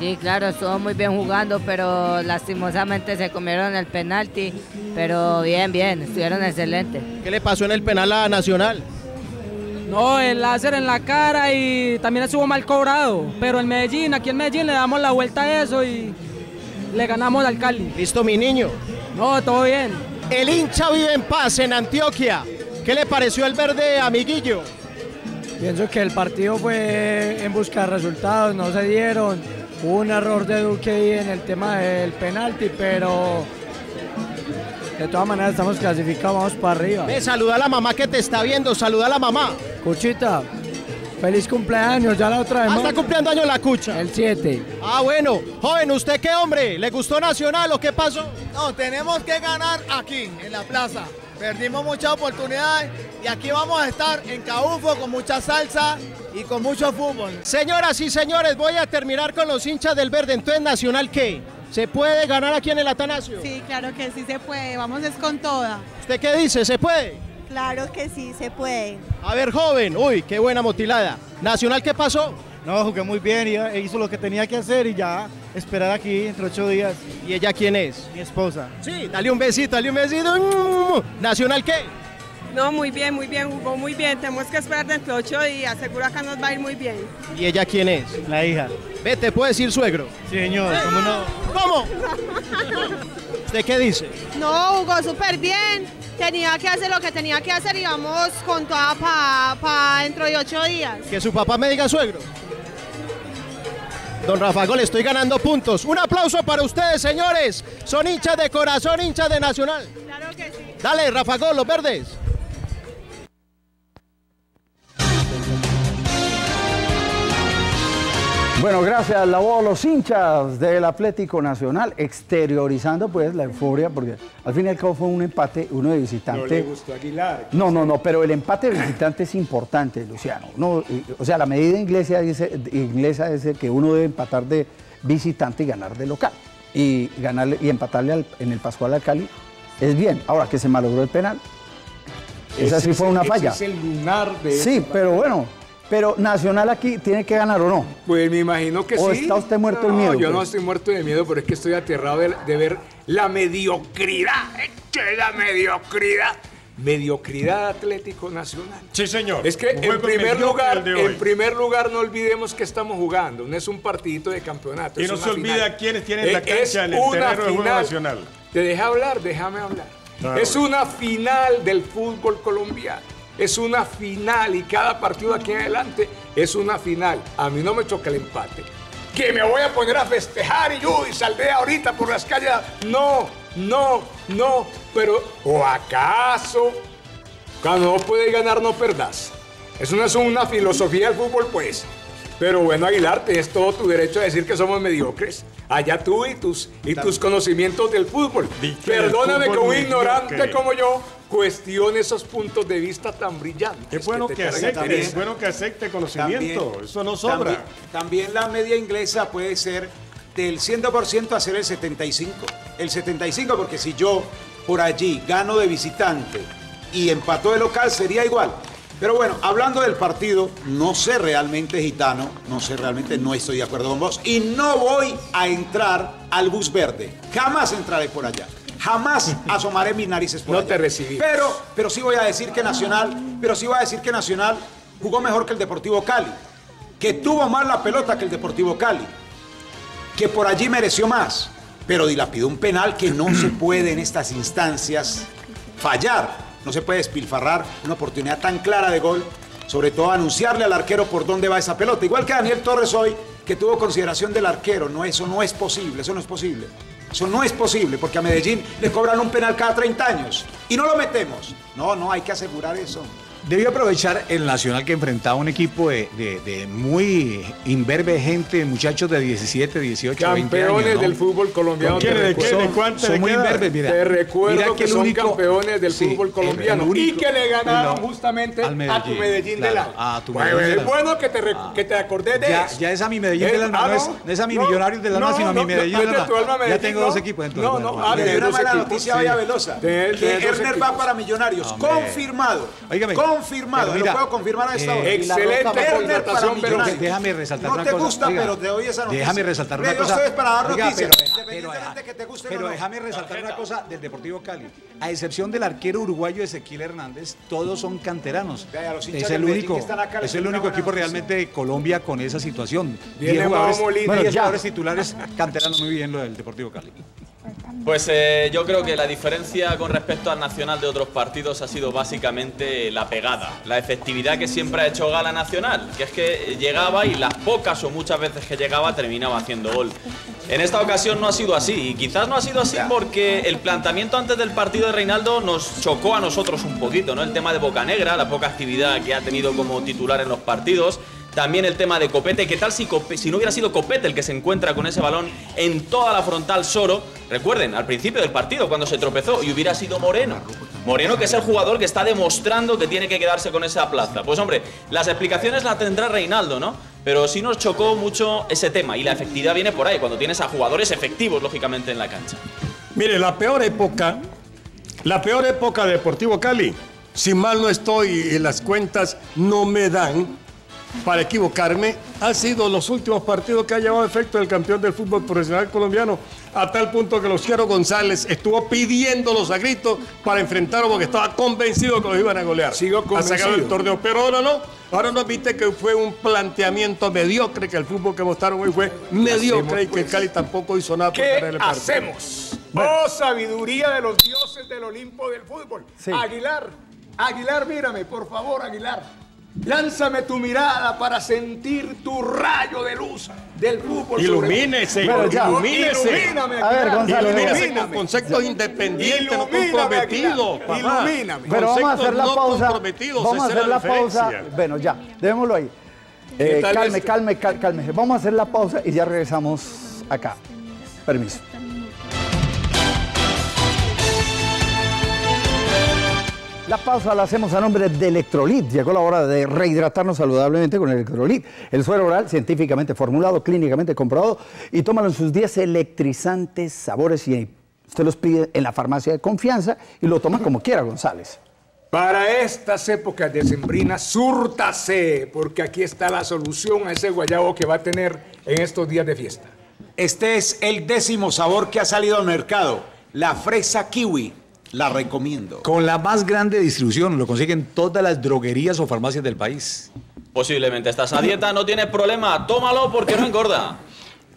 [SPEAKER 24] Sí, claro, estuvo muy bien jugando, pero lastimosamente se comieron el penalti. Pero bien, bien, estuvieron excelentes.
[SPEAKER 6] ¿Qué le pasó en el penal a Nacional?
[SPEAKER 22] No, el láser en la cara y también estuvo mal cobrado. Pero en Medellín, aquí en Medellín le damos la vuelta a eso y le ganamos al Cali.
[SPEAKER 6] ¿Listo, mi niño?
[SPEAKER 22] No, todo bien.
[SPEAKER 6] El hincha vive en paz en Antioquia. ¿Qué le pareció el verde, amiguillo?
[SPEAKER 22] Pienso que el partido fue en busca de resultados, no se dieron. Hubo un error de Duque ahí en el tema del penalti, pero de todas maneras estamos clasificados, vamos para arriba.
[SPEAKER 6] Ve, saluda a la mamá que te está viendo, saluda a la mamá.
[SPEAKER 22] Cuchita, feliz cumpleaños, ya la otra vez.
[SPEAKER 6] Ah, está cumpliendo años la cucha.
[SPEAKER 22] El 7.
[SPEAKER 6] Ah, bueno. Joven, ¿usted qué hombre? ¿Le gustó Nacional o qué pasó?
[SPEAKER 25] No, tenemos que ganar aquí, en la plaza. Perdimos muchas oportunidades y aquí vamos a estar en Caufo con mucha salsa y con mucho fútbol.
[SPEAKER 6] Señoras y señores, voy a terminar con los hinchas del verde. Entonces, ¿Nacional qué? ¿Se puede ganar aquí en el Atanasio?
[SPEAKER 26] Sí, claro que sí se puede. Vamos es con toda.
[SPEAKER 6] ¿Usted qué dice? ¿Se puede?
[SPEAKER 26] Claro que sí, se puede.
[SPEAKER 6] A ver, joven. Uy, qué buena motilada. ¿Nacional qué pasó?
[SPEAKER 22] No, jugué muy bien y hizo lo que tenía que hacer y ya esperar aquí entre ocho días.
[SPEAKER 6] ¿Y ella quién es?
[SPEAKER 22] Mi esposa.
[SPEAKER 6] Sí, dale un besito, dale un besito. ¿Nacional qué?
[SPEAKER 26] No, muy bien, muy bien, jugó muy bien. Tenemos que esperar dentro de ocho días. Seguro acá nos va a ir muy bien.
[SPEAKER 6] ¿Y ella quién es?
[SPEAKER 22] La hija.
[SPEAKER 6] Vete, ¿puede decir suegro?
[SPEAKER 22] Sí, señor, ¿cómo no?
[SPEAKER 6] ¿Cómo? ¿Usted qué dice?
[SPEAKER 26] No, jugó súper bien. Tenía que hacer lo que tenía que hacer y vamos con toda para dentro de ocho días.
[SPEAKER 6] Que su papá me diga suegro. Don Rafa Gol, estoy ganando puntos. Un aplauso para ustedes, señores. Son hinchas de corazón, hinchas de Nacional.
[SPEAKER 26] Claro que sí.
[SPEAKER 6] Dale, Rafa Gol, los verdes.
[SPEAKER 4] Bueno, gracias la voz los hinchas del Atlético Nacional, exteriorizando pues la euforia, porque al fin y al cabo fue un empate, uno de visitante.
[SPEAKER 7] No le gustó Aguilar.
[SPEAKER 4] No, no, no, pero el empate de visitante es importante, Luciano. No, o sea, la medida inglesa dice, inglesa es que uno debe empatar de visitante y ganar de local. Y ganarle y empatarle al- en el Pascual al Cali es bien. Ahora que se malogró el penal, esa sí fue una
[SPEAKER 7] ese
[SPEAKER 4] falla.
[SPEAKER 7] es el lunar de
[SPEAKER 4] Sí,
[SPEAKER 7] este
[SPEAKER 4] pero bueno, pero Nacional aquí tiene que ganar o no.
[SPEAKER 7] Pues me imagino que
[SPEAKER 4] ¿O
[SPEAKER 7] sí.
[SPEAKER 4] está usted muerto
[SPEAKER 7] no,
[SPEAKER 4] de miedo,
[SPEAKER 7] Yo
[SPEAKER 4] pues?
[SPEAKER 7] no estoy muerto de miedo, pero es que estoy aterrado de, de ver la mediocridad. ¡eh, que la mediocridad mediocridad Atlético Nacional.
[SPEAKER 11] Sí, señor.
[SPEAKER 7] Es que en primer lugar, en primer lugar no olvidemos que estamos jugando, no es un partidito de campeonato.
[SPEAKER 11] Y no se olvida
[SPEAKER 7] final.
[SPEAKER 11] quiénes tienen la
[SPEAKER 7] Eh,
[SPEAKER 11] cancha
[SPEAKER 7] es
[SPEAKER 11] en el
[SPEAKER 7] una
[SPEAKER 11] terreno de juego
[SPEAKER 7] final-
[SPEAKER 11] nacional.
[SPEAKER 7] ¿Te deja hablar? Déjame hablar. Es una final del fútbol colombiano. Es una final y cada partido aquí en adelante es una final. A mí no me choca el empate. Que me voy a poner a festejar y yo y saldré ahorita por las calles. No, no, no. Pero, ¿o acaso cuando no puedes ganar no perdás? Eso no es una filosofía del fútbol, pues. Pero bueno, Aguilar, tienes todo tu derecho a decir que somos mediocres. Allá tú y tus, y tus conocimientos del fútbol. Perdóname que un
[SPEAKER 11] mediocre.
[SPEAKER 7] ignorante como yo cuestione esos puntos de vista tan brillantes.
[SPEAKER 11] Es bueno que
[SPEAKER 7] cargan
[SPEAKER 11] acepte,
[SPEAKER 7] también.
[SPEAKER 11] es bueno que acepte conocimiento.
[SPEAKER 8] También-
[SPEAKER 11] Eso no sobra.
[SPEAKER 8] También, también la media inglesa puede ser del 100% a ser el 75. El 75 porque si yo por allí gano de visitante y empató de local sería igual. Pero bueno, hablando del partido, no sé realmente gitano, no sé realmente, no estoy de acuerdo con vos y no voy a entrar al bus verde. Jamás entraré por allá. Jamás asomaré mis narices por
[SPEAKER 7] No
[SPEAKER 8] allá.
[SPEAKER 7] te recibí.
[SPEAKER 8] Pero, pero sí voy a decir que Nacional, pero sí voy a decir que Nacional jugó mejor que el Deportivo Cali, que tuvo más la pelota que el Deportivo Cali, que por allí mereció más, pero dilapidó un penal que no se puede en estas instancias fallar. No se puede despilfarrar una oportunidad tan clara de gol, sobre todo anunciarle al arquero por dónde va esa pelota. Igual que Daniel Torres hoy, que tuvo consideración del arquero. No, eso no es posible, eso no es posible. Eso no es posible, porque a Medellín le cobran un penal cada 30 años y no lo metemos. No, no, hay que asegurar eso.
[SPEAKER 9] Debió aprovechar el Nacional que enfrentaba un equipo de, de- de muy imberbe gente, muchachos de 17, 18, 20 años.
[SPEAKER 7] Campeones
[SPEAKER 9] ¿no?
[SPEAKER 7] del fútbol colombiano.
[SPEAKER 9] ¿Quién, de qué, de cuánto, Son de muy imberbes, mira.
[SPEAKER 7] Te recuerdo
[SPEAKER 9] Mira
[SPEAKER 7] que,
[SPEAKER 9] que el
[SPEAKER 7] son
[SPEAKER 9] único-
[SPEAKER 7] campeones del
[SPEAKER 9] sí,
[SPEAKER 7] fútbol colombiano
[SPEAKER 9] único-
[SPEAKER 7] y que le ganaron
[SPEAKER 9] no,
[SPEAKER 7] justamente a tu
[SPEAKER 9] Medellín, claro,
[SPEAKER 7] del alma.
[SPEAKER 9] a tu
[SPEAKER 7] Bueno,
[SPEAKER 9] Medellín del
[SPEAKER 7] es bueno que te, que te acordes de
[SPEAKER 9] Ya,
[SPEAKER 7] eso.
[SPEAKER 9] ya es a mi Medellín
[SPEAKER 7] Eh,
[SPEAKER 9] del alma,
[SPEAKER 7] ah,
[SPEAKER 9] no, es, no es a mi Millonarios del alma,
[SPEAKER 7] no,
[SPEAKER 9] sino a mi Medellín
[SPEAKER 7] de
[SPEAKER 9] alma ya tengo dos equipos dentro
[SPEAKER 7] No, no, ah,
[SPEAKER 8] Le
[SPEAKER 7] de
[SPEAKER 8] una mala noticia
[SPEAKER 7] sí.
[SPEAKER 8] a Villa Velosa.
[SPEAKER 7] De- de
[SPEAKER 8] que Erner va para Millonarios. Confirmado.
[SPEAKER 9] Óigame,
[SPEAKER 8] Confirmado.
[SPEAKER 9] pero
[SPEAKER 8] Lo
[SPEAKER 9] mira,
[SPEAKER 8] puedo confirmar a esta
[SPEAKER 9] eh,
[SPEAKER 8] hora.
[SPEAKER 7] excelente contratación, pero.
[SPEAKER 9] Déjame resaltar
[SPEAKER 8] No
[SPEAKER 9] una
[SPEAKER 8] te
[SPEAKER 9] cosa.
[SPEAKER 8] gusta,
[SPEAKER 9] Oiga,
[SPEAKER 8] pero te doy esa noticia.
[SPEAKER 9] Déjame resaltar una cosa.
[SPEAKER 8] para dar
[SPEAKER 9] Oiga,
[SPEAKER 8] noticias.
[SPEAKER 9] pero-
[SPEAKER 8] Independientemente que te guste
[SPEAKER 9] Pero
[SPEAKER 8] no.
[SPEAKER 9] déjame resaltar una cosa del Deportivo Cali. A excepción del arquero uruguayo Ezequiel Hernández, todos son canteranos.
[SPEAKER 8] Hinchas
[SPEAKER 9] Es el único,
[SPEAKER 8] acá
[SPEAKER 9] es el único equipo realmente de Colombia con esa situación. Diez jugadores,
[SPEAKER 7] Bueno,
[SPEAKER 9] jugadores titulares canteranos muy bien lo del Deportivo Cali.
[SPEAKER 10] Pues eh, yo creo que la diferencia con respecto al Nacional de otros partidos ha sido básicamente la pegada, la efectividad que siempre ha hecho Gala Nacional, que es que llegaba y las pocas o muchas veces que llegaba terminaba haciendo gol. En esta ocasión no ha sido así y quizás no ha sido así porque el planteamiento antes del partido de Reinaldo nos chocó a nosotros un poquito, ¿no? El tema de Bocanegra, la poca actividad que ha tenido como titular en los partidos. También el tema de Copete, ¿qué tal si, si no hubiera sido Copete el que se encuentra con ese balón en toda la frontal Soro? Recuerden, al principio del partido, cuando se tropezó, y hubiera sido Moreno. Moreno, que es el jugador que está demostrando que tiene que quedarse con esa plaza. Pues hombre, las explicaciones las tendrá Reinaldo, ¿no? Pero sí nos chocó mucho ese tema, y la efectividad viene por ahí, cuando tienes a jugadores efectivos, lógicamente, en la cancha.
[SPEAKER 11] Mire, la peor época, la peor época de Deportivo Cali, si mal no estoy y las cuentas no me dan para equivocarme, han sido los últimos partidos que ha llevado efecto el campeón del fútbol profesional colombiano, a tal punto que Luciano González estuvo pidiéndolos a gritos para enfrentarlo porque estaba convencido que los iban a golear.
[SPEAKER 7] Sigo
[SPEAKER 11] Ha sacado
[SPEAKER 7] convencido.
[SPEAKER 11] el torneo, pero ahora no. Ahora nos viste que fue un planteamiento mediocre, que el fútbol que mostraron hoy fue mediocre y que el Cali tampoco hizo nada por
[SPEAKER 7] ¿Qué
[SPEAKER 11] ganar el partido.
[SPEAKER 7] hacemos? Oh, sabiduría de los dioses del Olimpo del fútbol. Aguilar, Aguilar, mírame, por favor, Aguilar. Lánzame tu mirada para sentir tu rayo de luz del fútbol.
[SPEAKER 11] Ilumínese,
[SPEAKER 7] Bueno, ya.
[SPEAKER 11] ilumínese.
[SPEAKER 7] Ilumíname,
[SPEAKER 11] A ver,
[SPEAKER 7] Ilumíname.
[SPEAKER 11] ilumínese con conceptos independientes, no comprometidos.
[SPEAKER 7] Ilumíname.
[SPEAKER 4] Pero vamos a hacer la
[SPEAKER 11] no
[SPEAKER 4] pausa. Vamos a hacer la pausa. Bueno, ya, démoslo ahí.
[SPEAKER 7] ¿Qué
[SPEAKER 4] Eh, calme, calme, cal- cálmese. Vamos a hacer la pausa y ya regresamos acá. Permiso. La pausa la hacemos a nombre de Electrolit. Llegó la hora de rehidratarnos saludablemente con Electrolit. El suero oral científicamente formulado, clínicamente comprobado y tómalo en sus 10 electrizantes sabores y usted los pide en la farmacia de confianza y lo toma como quiera, González.
[SPEAKER 7] Para estas épocas decembrinas, súrtase, porque aquí está la solución a ese guayabo que va a tener en estos días de fiesta.
[SPEAKER 8] Este es el décimo sabor que ha salido al mercado, la fresa kiwi. La recomiendo.
[SPEAKER 9] Con la más grande distribución, lo consiguen todas las droguerías o farmacias del país.
[SPEAKER 10] Posiblemente estás a dieta, no tienes problema, tómalo porque no engorda.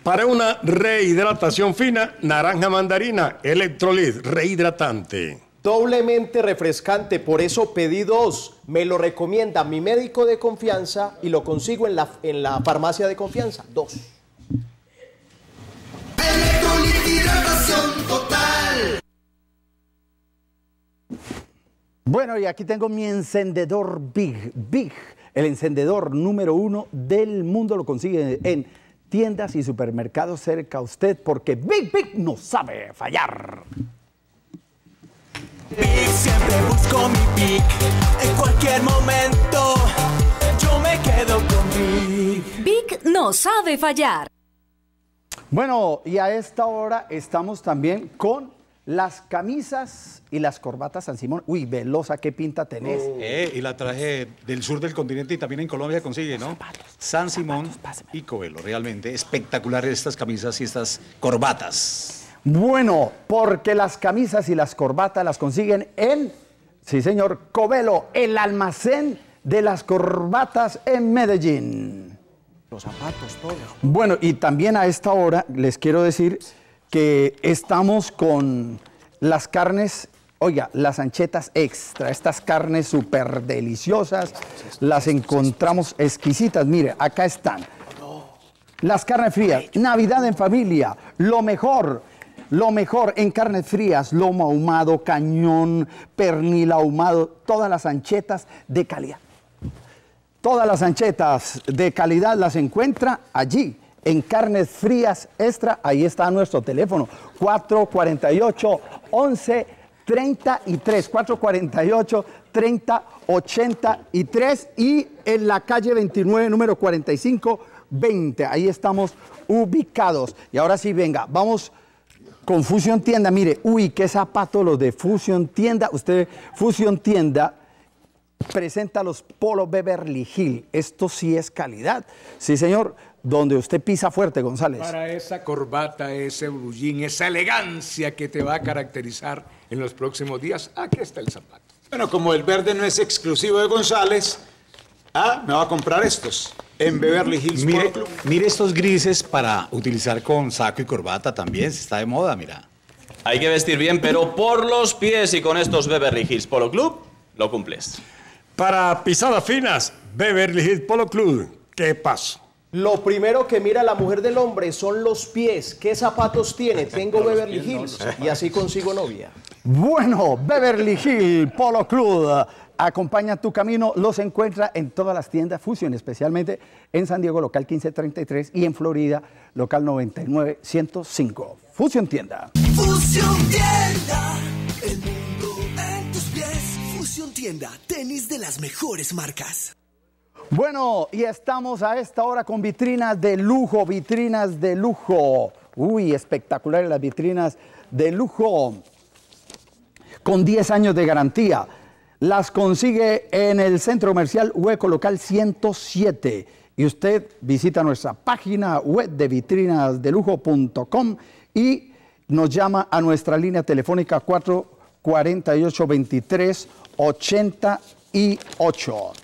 [SPEAKER 11] Para una rehidratación fina, naranja mandarina, Electrolit, rehidratante.
[SPEAKER 6] Doblemente refrescante, por eso pedí dos. Me lo recomienda mi médico de confianza y lo consigo en la, en la farmacia de confianza. Dos.
[SPEAKER 4] total. Bueno, y aquí tengo mi encendedor Big. Big, el encendedor número uno del mundo. Lo consigue en tiendas y supermercados cerca a usted porque Big Big no sabe fallar.
[SPEAKER 2] Big, siempre busco mi Big. En cualquier momento, yo me quedo con Big.
[SPEAKER 18] Big no sabe fallar.
[SPEAKER 4] Bueno, y a esta hora estamos también con las camisas y las corbatas San Simón. Uy, Velosa, qué pinta tenés.
[SPEAKER 9] Eh, y la traje del sur del continente y también en Colombia consigue, ¿no? San Simón y Covelo. Realmente espectaculares estas camisas y estas corbatas.
[SPEAKER 4] Bueno, porque las camisas y las corbatas las consiguen en, sí señor, Covelo, el almacén de las corbatas en Medellín.
[SPEAKER 6] Los zapatos, todo.
[SPEAKER 4] Bueno, y también a esta hora les quiero decir que estamos con las carnes, oiga, las anchetas extra, estas carnes súper deliciosas, las encontramos exquisitas. Mire, acá están. Las carnes frías, Navidad en familia, lo mejor, lo mejor en carnes frías, lomo ahumado, cañón, pernil ahumado, todas las anchetas de calidad. Todas las anchetas de calidad las encuentra allí, en Carnes Frías Extra. Ahí está nuestro teléfono, 448 11 33 448 30 83 y en la calle 29 número 45 20. Ahí estamos ubicados. Y ahora sí, venga, vamos con Fusion Tienda. Mire, uy, qué zapatos los de Fusion Tienda. Usted, Fusion Tienda presenta los Polo Beverly Hill. Esto sí es calidad. Sí, señor, donde usted pisa fuerte, González.
[SPEAKER 7] Para esa corbata, ese brullín, esa elegancia que te va a caracterizar en los próximos días, aquí está el zapato.
[SPEAKER 8] Bueno, como el verde no es exclusivo de González, ah, me va a comprar estos en Beverly Hills
[SPEAKER 9] Mire,
[SPEAKER 8] Polo Club.
[SPEAKER 9] mire estos grises para utilizar con saco y corbata también, está de moda, mira.
[SPEAKER 10] Hay que vestir bien, pero por los pies y con estos Beverly Hills Polo Club lo cumples.
[SPEAKER 11] Para pisadas finas, Beverly Hills Polo Club. ¿Qué paso?
[SPEAKER 6] Lo primero que mira la mujer del hombre son los pies. ¿Qué zapatos tiene? Tengo Beverly Hills y así consigo novia.
[SPEAKER 4] Bueno, Beverly Hill Polo Club acompaña tu camino. Los encuentra en todas las tiendas Fusion, especialmente en San Diego, local 1533, y en Florida, local 99105. Fusion Tienda.
[SPEAKER 2] Fusión Tienda. El mundo en tus pies. Fusión Tienda. Tenis de las mejores marcas.
[SPEAKER 4] Bueno, y estamos a esta hora con vitrinas de lujo, vitrinas de lujo. Uy, espectaculares las vitrinas de lujo. Con 10 años de garantía. Las consigue en el centro comercial Hueco Local 107. Y usted visita nuestra página web de vitrinasdelujo.com y nos llama a nuestra línea telefónica 448 23 88.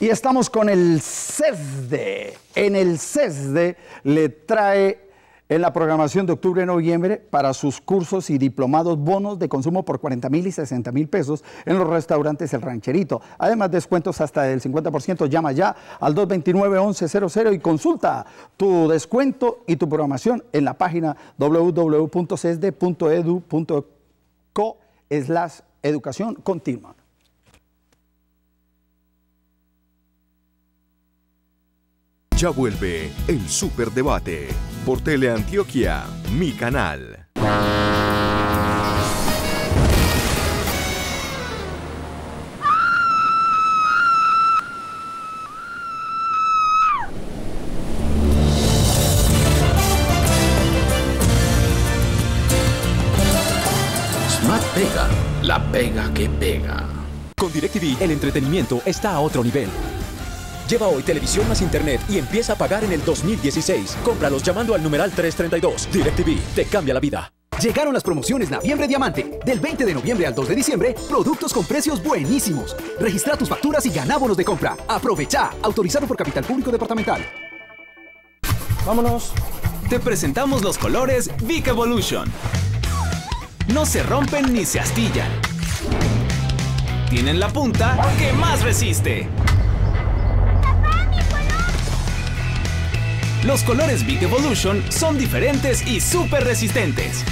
[SPEAKER 4] Y estamos con el CESDE. En el CESDE le trae en la programación de octubre-noviembre para sus cursos y diplomados bonos de consumo por 40 mil y 60 mil pesos en los restaurantes El Rancherito. Además, descuentos hasta del 50%. Llama ya al 229-1100 y consulta tu descuento y tu programación en la página www.cesde.edu.co slash educación continua.
[SPEAKER 1] Ya vuelve el Superdebate por Teleantioquia, mi canal.
[SPEAKER 27] Smart Pega, la pega que pega. Con DirecTV, el entretenimiento está a otro nivel. Lleva hoy televisión más internet y empieza a pagar en el 2016. Cómpralos llamando al numeral 332. DirecTV te cambia la vida.
[SPEAKER 28] Llegaron las promociones Noviembre Diamante. Del 20 de noviembre al 2 de diciembre, productos con precios buenísimos. Registra tus facturas y gana bonos de compra. Aprovecha. Autorizado por Capital Público Departamental.
[SPEAKER 10] Vámonos. Te presentamos los colores Vic Evolution. No se rompen ni se astillan. Tienen la punta que más resiste. Los colores Big Evolution son diferentes y súper resistentes.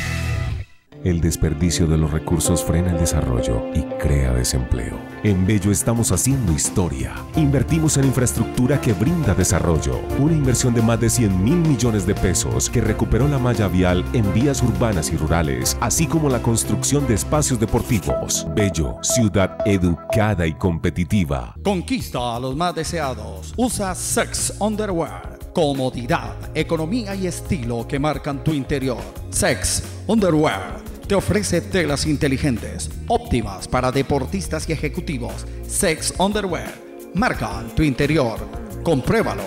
[SPEAKER 15] El desperdicio de los recursos frena el desarrollo y crea desempleo. En Bello estamos haciendo historia. Invertimos en infraestructura que brinda desarrollo. Una inversión de más de 100 mil millones de pesos que recuperó la malla vial en vías urbanas y rurales, así como la construcción de espacios deportivos. Bello, ciudad educada y competitiva.
[SPEAKER 4] Conquista a los más deseados. Usa Sex Underwear. Comodidad, economía y estilo que marcan tu interior. Sex Underwear te ofrece telas inteligentes, óptimas para deportistas y ejecutivos. Sex Underwear. Marcan tu interior. Compruébalo.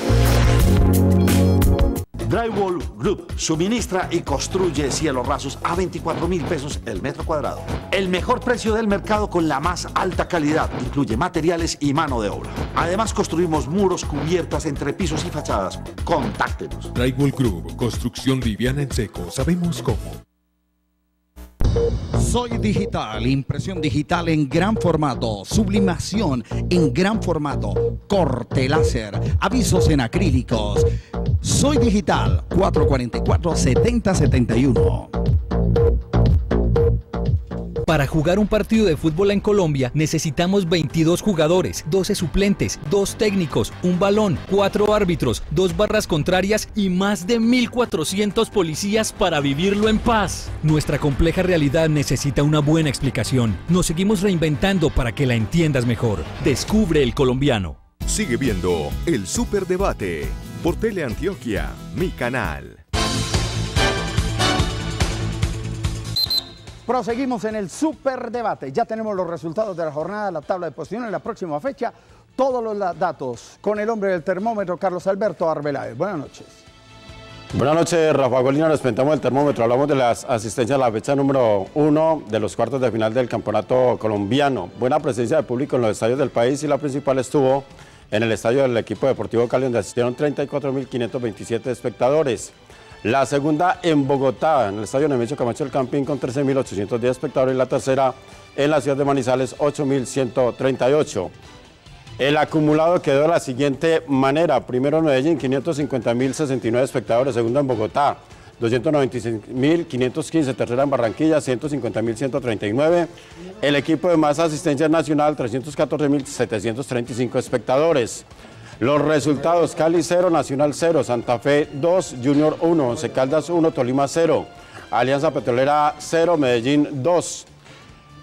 [SPEAKER 29] Drywall Group suministra y construye cielos rasos a 24 mil pesos el metro cuadrado. El mejor precio del mercado con la más alta calidad. Incluye materiales y mano de obra. Además construimos muros, cubiertas entre pisos y fachadas. Contáctenos.
[SPEAKER 30] Drywall Group, construcción liviana en seco. Sabemos cómo.
[SPEAKER 4] Soy digital, impresión digital en gran formato, sublimación en gran formato, corte láser, avisos en acrílicos. Soy digital 444 7071.
[SPEAKER 27] Para jugar un partido de fútbol en Colombia necesitamos 22 jugadores, 12 suplentes, 2 técnicos, un balón, 4 árbitros, 2 barras contrarias y más de 1.400 policías para vivirlo en paz. Nuestra compleja realidad necesita una buena explicación. Nos seguimos reinventando para que la entiendas mejor. Descubre el colombiano.
[SPEAKER 15] Sigue viendo el Superdebate por Teleantioquia, mi canal.
[SPEAKER 31] Proseguimos en el superdebate. Ya tenemos los resultados de la jornada, la tabla de posiciones, la próxima fecha, todos los datos con el hombre del termómetro, Carlos Alberto Arbeláez. Buenas noches.
[SPEAKER 32] Buenas noches, Rafa Golina. Nos presentamos el termómetro. Hablamos de las asistencias a la fecha número uno de los cuartos de final del campeonato colombiano. Buena presencia de público en los estadios del país y la principal estuvo en el estadio del equipo deportivo Cali, donde asistieron 34.527 espectadores. La segunda en Bogotá, en el estadio Nemesio Camacho del Campín, con 13.810 espectadores. Y la tercera en la ciudad de Manizales, 8.138. El acumulado quedó de la siguiente manera. Primero en Medellín, 550.069 espectadores. Segundo en Bogotá, 296.515. Tercera en Barranquilla, 150.139. El equipo de más asistencia nacional, 314.735 espectadores. Los resultados, Cali 0, Nacional 0, Santa Fe 2, Junior 1, Once Caldas 1, Tolima 0, Alianza Petrolera 0, Medellín 2.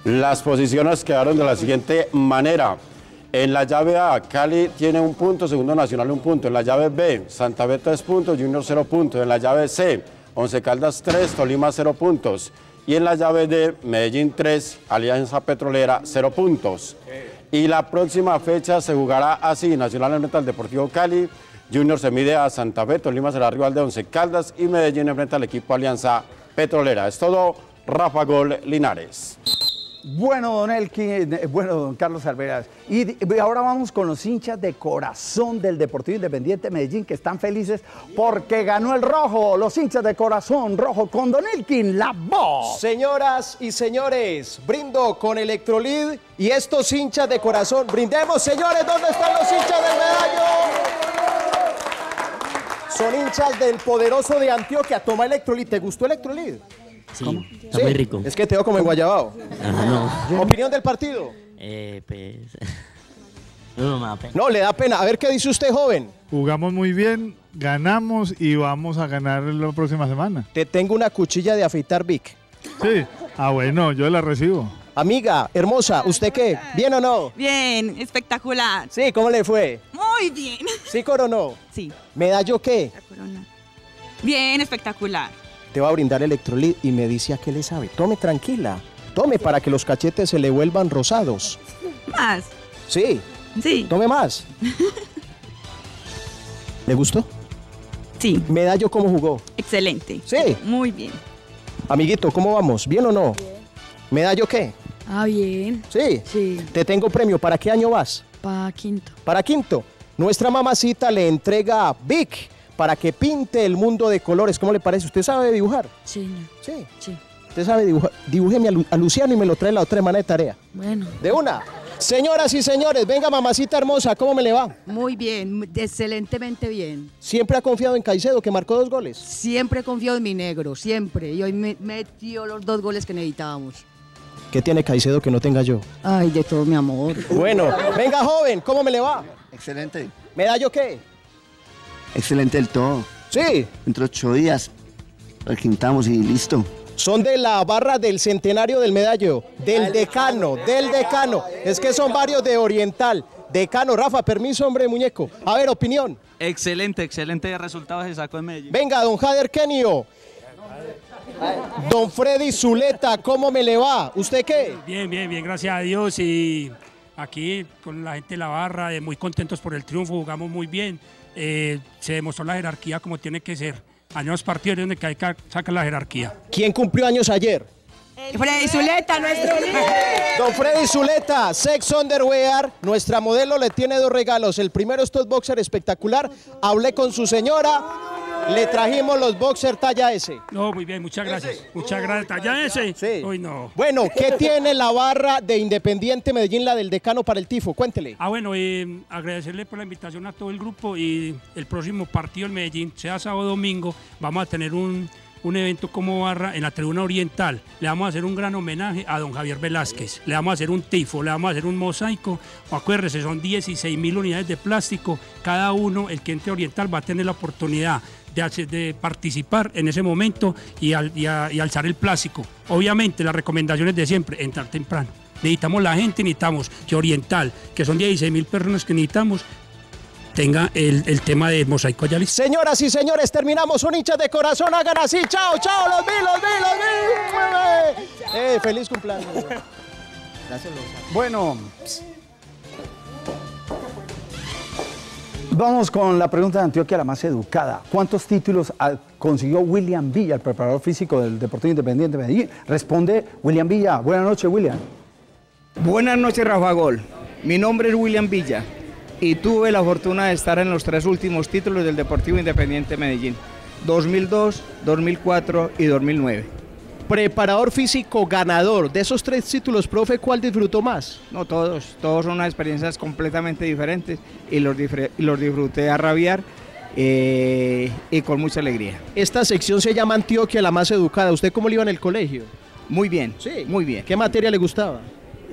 [SPEAKER 32] Las posiciones quedaron de la siguiente manera. En la llave A, Cali tiene un punto, segundo Nacional un punto. En la llave B, Santa Fe 3 puntos, Junior 0 puntos. En la llave C, Once Caldas 3, Tolima 0 puntos. Y en la llave D, Medellín 3, Alianza Petrolera 0 puntos. Y la próxima fecha se jugará así, Nacional enfrenta al Deportivo Cali, Junior se mide a Santa Fe, Tolima será rival de Once Caldas y Medellín enfrenta al equipo Alianza Petrolera. Es todo, Rafa Gol Linares.
[SPEAKER 31] Bueno, don Elkin, eh, bueno, don Carlos Alveraz. Y ahora vamos con los hinchas de corazón del Deportivo Independiente Medellín que están felices porque ganó el rojo. Los hinchas de corazón rojo con don Elkin, la voz.
[SPEAKER 6] Señoras y señores, brindo con Electrolit y estos hinchas de corazón. Brindemos, señores, ¿dónde están los hinchas del medallo? Son hinchas del poderoso de Antioquia. Toma Electrolit. ¿Te gustó Electrolit?
[SPEAKER 33] Sí, está muy rico.
[SPEAKER 6] Es que te veo como en Guayabao.
[SPEAKER 33] Ajá, no.
[SPEAKER 6] ¿Opinión del partido?
[SPEAKER 33] Eh, pues. No, me da pena.
[SPEAKER 6] No, le da pena. A ver qué dice usted, joven.
[SPEAKER 20] Jugamos muy bien, ganamos y vamos a ganar la próxima semana.
[SPEAKER 6] Te tengo una cuchilla de afeitar Vic.
[SPEAKER 20] Sí. Ah, bueno, yo la recibo.
[SPEAKER 6] Amiga, hermosa, ¿usted qué? ¿Bien o no?
[SPEAKER 34] Bien, espectacular.
[SPEAKER 6] Sí, ¿cómo le fue?
[SPEAKER 34] Muy bien.
[SPEAKER 6] ¿Sí coronó?
[SPEAKER 34] Sí.
[SPEAKER 6] ¿Medallo qué?
[SPEAKER 34] Bien, espectacular.
[SPEAKER 6] Te va a brindar electrolit y me dice a qué le sabe. Tome tranquila. Tome para que los cachetes se le vuelvan rosados.
[SPEAKER 34] Más.
[SPEAKER 6] Sí.
[SPEAKER 34] Sí.
[SPEAKER 6] Tome más. ¿Le gustó?
[SPEAKER 34] Sí.
[SPEAKER 6] ¿Medallo cómo jugó?
[SPEAKER 34] Excelente.
[SPEAKER 6] Sí.
[SPEAKER 34] Muy bien.
[SPEAKER 6] Amiguito, ¿cómo vamos? ¿Bien o no? ¿Medallo qué?
[SPEAKER 35] Ah, bien.
[SPEAKER 6] ¿Sí?
[SPEAKER 35] Sí.
[SPEAKER 6] Te tengo premio. ¿Para qué año vas?
[SPEAKER 35] Pa' quinto.
[SPEAKER 6] Para quinto. Nuestra mamacita le entrega a Vic para que pinte el mundo de colores. ¿Cómo le parece? ¿Usted sabe dibujar?
[SPEAKER 35] Sí.
[SPEAKER 6] Sí.
[SPEAKER 35] Sí.
[SPEAKER 6] Usted sabe dibujar. Dibújeme a, Lu- a Luciano y me lo trae la otra semana de tarea.
[SPEAKER 35] Bueno.
[SPEAKER 6] De una. Señoras y señores, venga mamacita hermosa, ¿cómo me le va?
[SPEAKER 34] Muy bien, excelentemente bien.
[SPEAKER 6] Siempre ha confiado en Caicedo, que marcó dos goles.
[SPEAKER 34] Siempre confío en mi negro, siempre. Y hoy me metió los dos goles que necesitábamos.
[SPEAKER 6] ¿Qué tiene Caicedo que no tenga yo?
[SPEAKER 34] Ay, de todo mi amor.
[SPEAKER 6] Bueno, venga joven, ¿cómo me le va?
[SPEAKER 36] Excelente.
[SPEAKER 6] ¿Medallo qué?
[SPEAKER 36] Excelente el todo.
[SPEAKER 6] Sí.
[SPEAKER 36] Entre ocho días requintamos y listo.
[SPEAKER 6] Son de la barra del centenario del medallo, del decano, del decano. Es que son varios de Oriental. Decano, Rafa, permiso, hombre, muñeco. A ver, opinión.
[SPEAKER 37] Excelente, excelente resultado se sacó en Medellín.
[SPEAKER 6] Venga, don Jader Kenio. Don Freddy Zuleta, ¿cómo me le va? ¿Usted qué?
[SPEAKER 38] Bien, bien, bien, gracias a Dios. Y aquí con la gente de la barra, eh, muy contentos por el triunfo, jugamos muy bien. Eh, se demostró la jerarquía como tiene que ser. Años partidos donde hay que sacar la jerarquía.
[SPEAKER 6] ¿Quién cumplió años ayer?
[SPEAKER 34] Freddy Zuleta, nuestro
[SPEAKER 6] Don Freddy Zuleta, Sex Underwear, nuestra modelo le tiene dos regalos. El primero es Top Boxer espectacular. Hablé con su señora, le trajimos los boxer talla S.
[SPEAKER 38] No, muy bien, muchas gracias. Muchas gracias. ¿Talla ese?
[SPEAKER 6] Sí.
[SPEAKER 38] Uy, no.
[SPEAKER 6] Bueno, ¿qué tiene la barra de Independiente Medellín, la del decano para el tifo? Cuéntele.
[SPEAKER 38] Ah, bueno, eh, agradecerle por la invitación a todo el grupo y el próximo partido en Medellín, sea sábado o domingo, vamos a tener un, un evento como barra en la tribuna oriental. Le vamos a hacer un gran homenaje a don Javier Velázquez. Le vamos a hacer un tifo, le vamos a hacer un mosaico. Acuérdese, son 16 mil unidades de plástico. Cada uno, el que entre oriental, va a tener la oportunidad de, participar en ese momento y, al- y a- y alzar el plástico. Obviamente, las recomendaciones de siempre, entrar temprano. Necesitamos la gente, necesitamos que Oriental, que son 16 mil personas que necesitamos, tenga el, el tema de mosaico allá listo.
[SPEAKER 6] Señoras y señores, terminamos un hincha de corazón. Hagan así. Chao, chao. Los vi, los vi, los vi. Eh, feliz cumpleaños.
[SPEAKER 4] Bueno, vamos con la pregunta de Antioquia, la más educada. ¿Cuántos títulos consiguió William Villa, el preparador físico del Deportivo Independiente de Medellín? Responde William Villa. Buenas noches, William.
[SPEAKER 39] Buenas noches, Rafa Gol. Mi nombre es William Villa y tuve la fortuna de estar en los tres últimos títulos del Deportivo Independiente Medellín, 2002, 2004 y 2009.
[SPEAKER 6] Preparador físico ganador. De esos tres títulos, profe, ¿cuál disfrutó más?
[SPEAKER 39] No, todos, todos son unas experiencias completamente diferentes y los, disfruté a rabiar eh, y con mucha alegría.
[SPEAKER 6] Esta sección se llama Antioquia, la más educada. ¿Usted cómo le iba en el colegio?
[SPEAKER 39] Muy bien,
[SPEAKER 6] Sí.
[SPEAKER 39] muy bien.
[SPEAKER 6] ¿Qué materia le gustaba?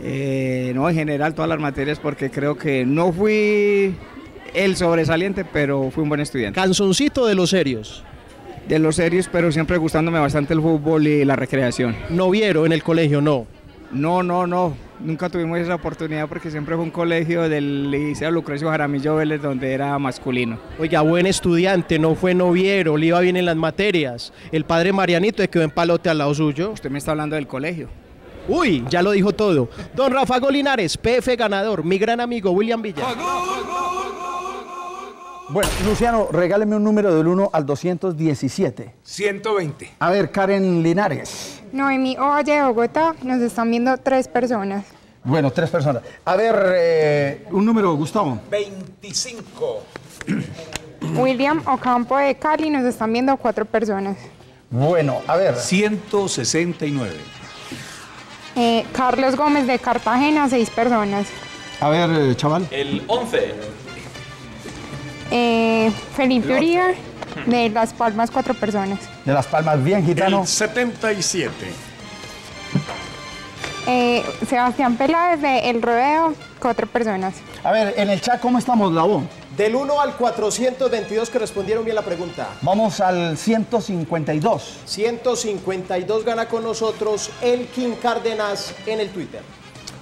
[SPEAKER 39] Eh, no, en general todas las materias porque creo que no fui el sobresaliente, pero fui un buen estudiante.
[SPEAKER 6] Canzoncito de los serios.
[SPEAKER 39] De los serios, pero siempre gustándome bastante el fútbol y la recreación.
[SPEAKER 6] ¿No vieron en el colegio? No.
[SPEAKER 39] No, no, no. Nunca tuvimos esa oportunidad porque siempre fue un colegio del Liceo Lucrecio Jaramillo Vélez donde era masculino.
[SPEAKER 6] Oiga, buen estudiante, no fue noviero, le iba bien en las materias. El padre Marianito se quedó en palote al lado suyo.
[SPEAKER 39] Usted me está hablando del colegio.
[SPEAKER 6] Uy, ya lo dijo todo. Don Rafa Golinares, PF ganador, mi gran amigo William Villa.
[SPEAKER 4] Bueno, Luciano, regáleme un número del 1 al 217.
[SPEAKER 7] 120.
[SPEAKER 4] A ver, Karen Linares.
[SPEAKER 40] Noemí Ovalle de Bogotá, nos están viendo tres personas.
[SPEAKER 4] Bueno, tres personas. A ver, eh, un número, Gustavo.
[SPEAKER 41] 25.
[SPEAKER 40] William Ocampo de Cali, nos están viendo cuatro personas.
[SPEAKER 4] Bueno, a ver.
[SPEAKER 42] 169.
[SPEAKER 40] Eh, Carlos Gómez de Cartagena, seis personas.
[SPEAKER 4] A ver, eh, chaval.
[SPEAKER 43] El 11.
[SPEAKER 40] Eh, Felipe Uribe de Las Palmas, cuatro personas.
[SPEAKER 4] De Las Palmas, bien, gitano.
[SPEAKER 44] El 77.
[SPEAKER 40] Eh, Sebastián Peláez de El Rodeo, cuatro personas.
[SPEAKER 4] A ver, en el chat, ¿cómo estamos, Labón?
[SPEAKER 6] Del 1 al 422 que respondieron bien la pregunta.
[SPEAKER 4] Vamos al 152.
[SPEAKER 6] 152 gana con nosotros Elkin Cárdenas en el Twitter.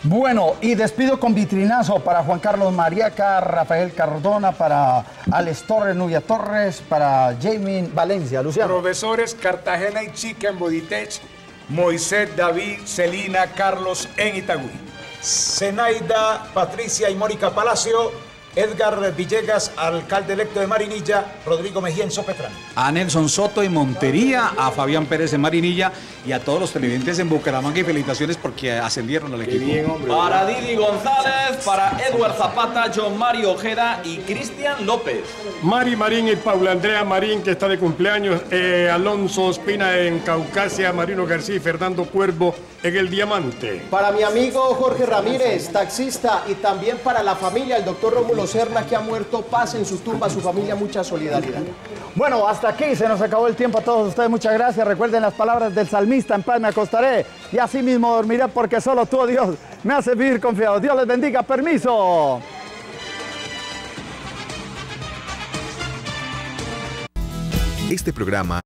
[SPEAKER 4] Bueno, y despido con vitrinazo para Juan Carlos Mariaca, Rafael Cardona, para Alex Torres, Nubia Torres, para Jamie Valencia. Luciano.
[SPEAKER 7] Profesores Cartagena y Chica en Boditech, Moisés, David, Celina, Carlos en Itagüí.
[SPEAKER 41] Zenaida, Patricia y Mónica Palacio,
[SPEAKER 8] Edgar Villegas, alcalde electo de Marinilla, Rodrigo Mejía en Sopetrán.
[SPEAKER 9] A Nelson Soto en Montería, a Fabián Pérez en Marinilla y a todos los televidentes en Bucaramanga y felicitaciones porque ascendieron al equipo.
[SPEAKER 10] Para Didi González, para Edward Zapata, John Mario Ojeda y Cristian López.
[SPEAKER 11] Mari Marín y Paula Andrea Marín, que está de cumpleaños, eh, Alonso Espina en Caucasia, Marino García y Fernando Cuervo en El Diamante.
[SPEAKER 6] Para mi amigo Jorge Ramírez, taxista, y también para la familia, el doctor Rómulo Serna, que ha muerto, paz en su tumba, su familia, mucha solidaridad.
[SPEAKER 4] Bueno, hasta aquí se nos acabó el tiempo a todos ustedes. Muchas gracias. Recuerden las palabras del salmista, en paz me acostaré y así mismo dormiré porque solo tú, oh Dios, me hace vivir confiado. Dios les bendiga. Permiso.
[SPEAKER 1] Este programa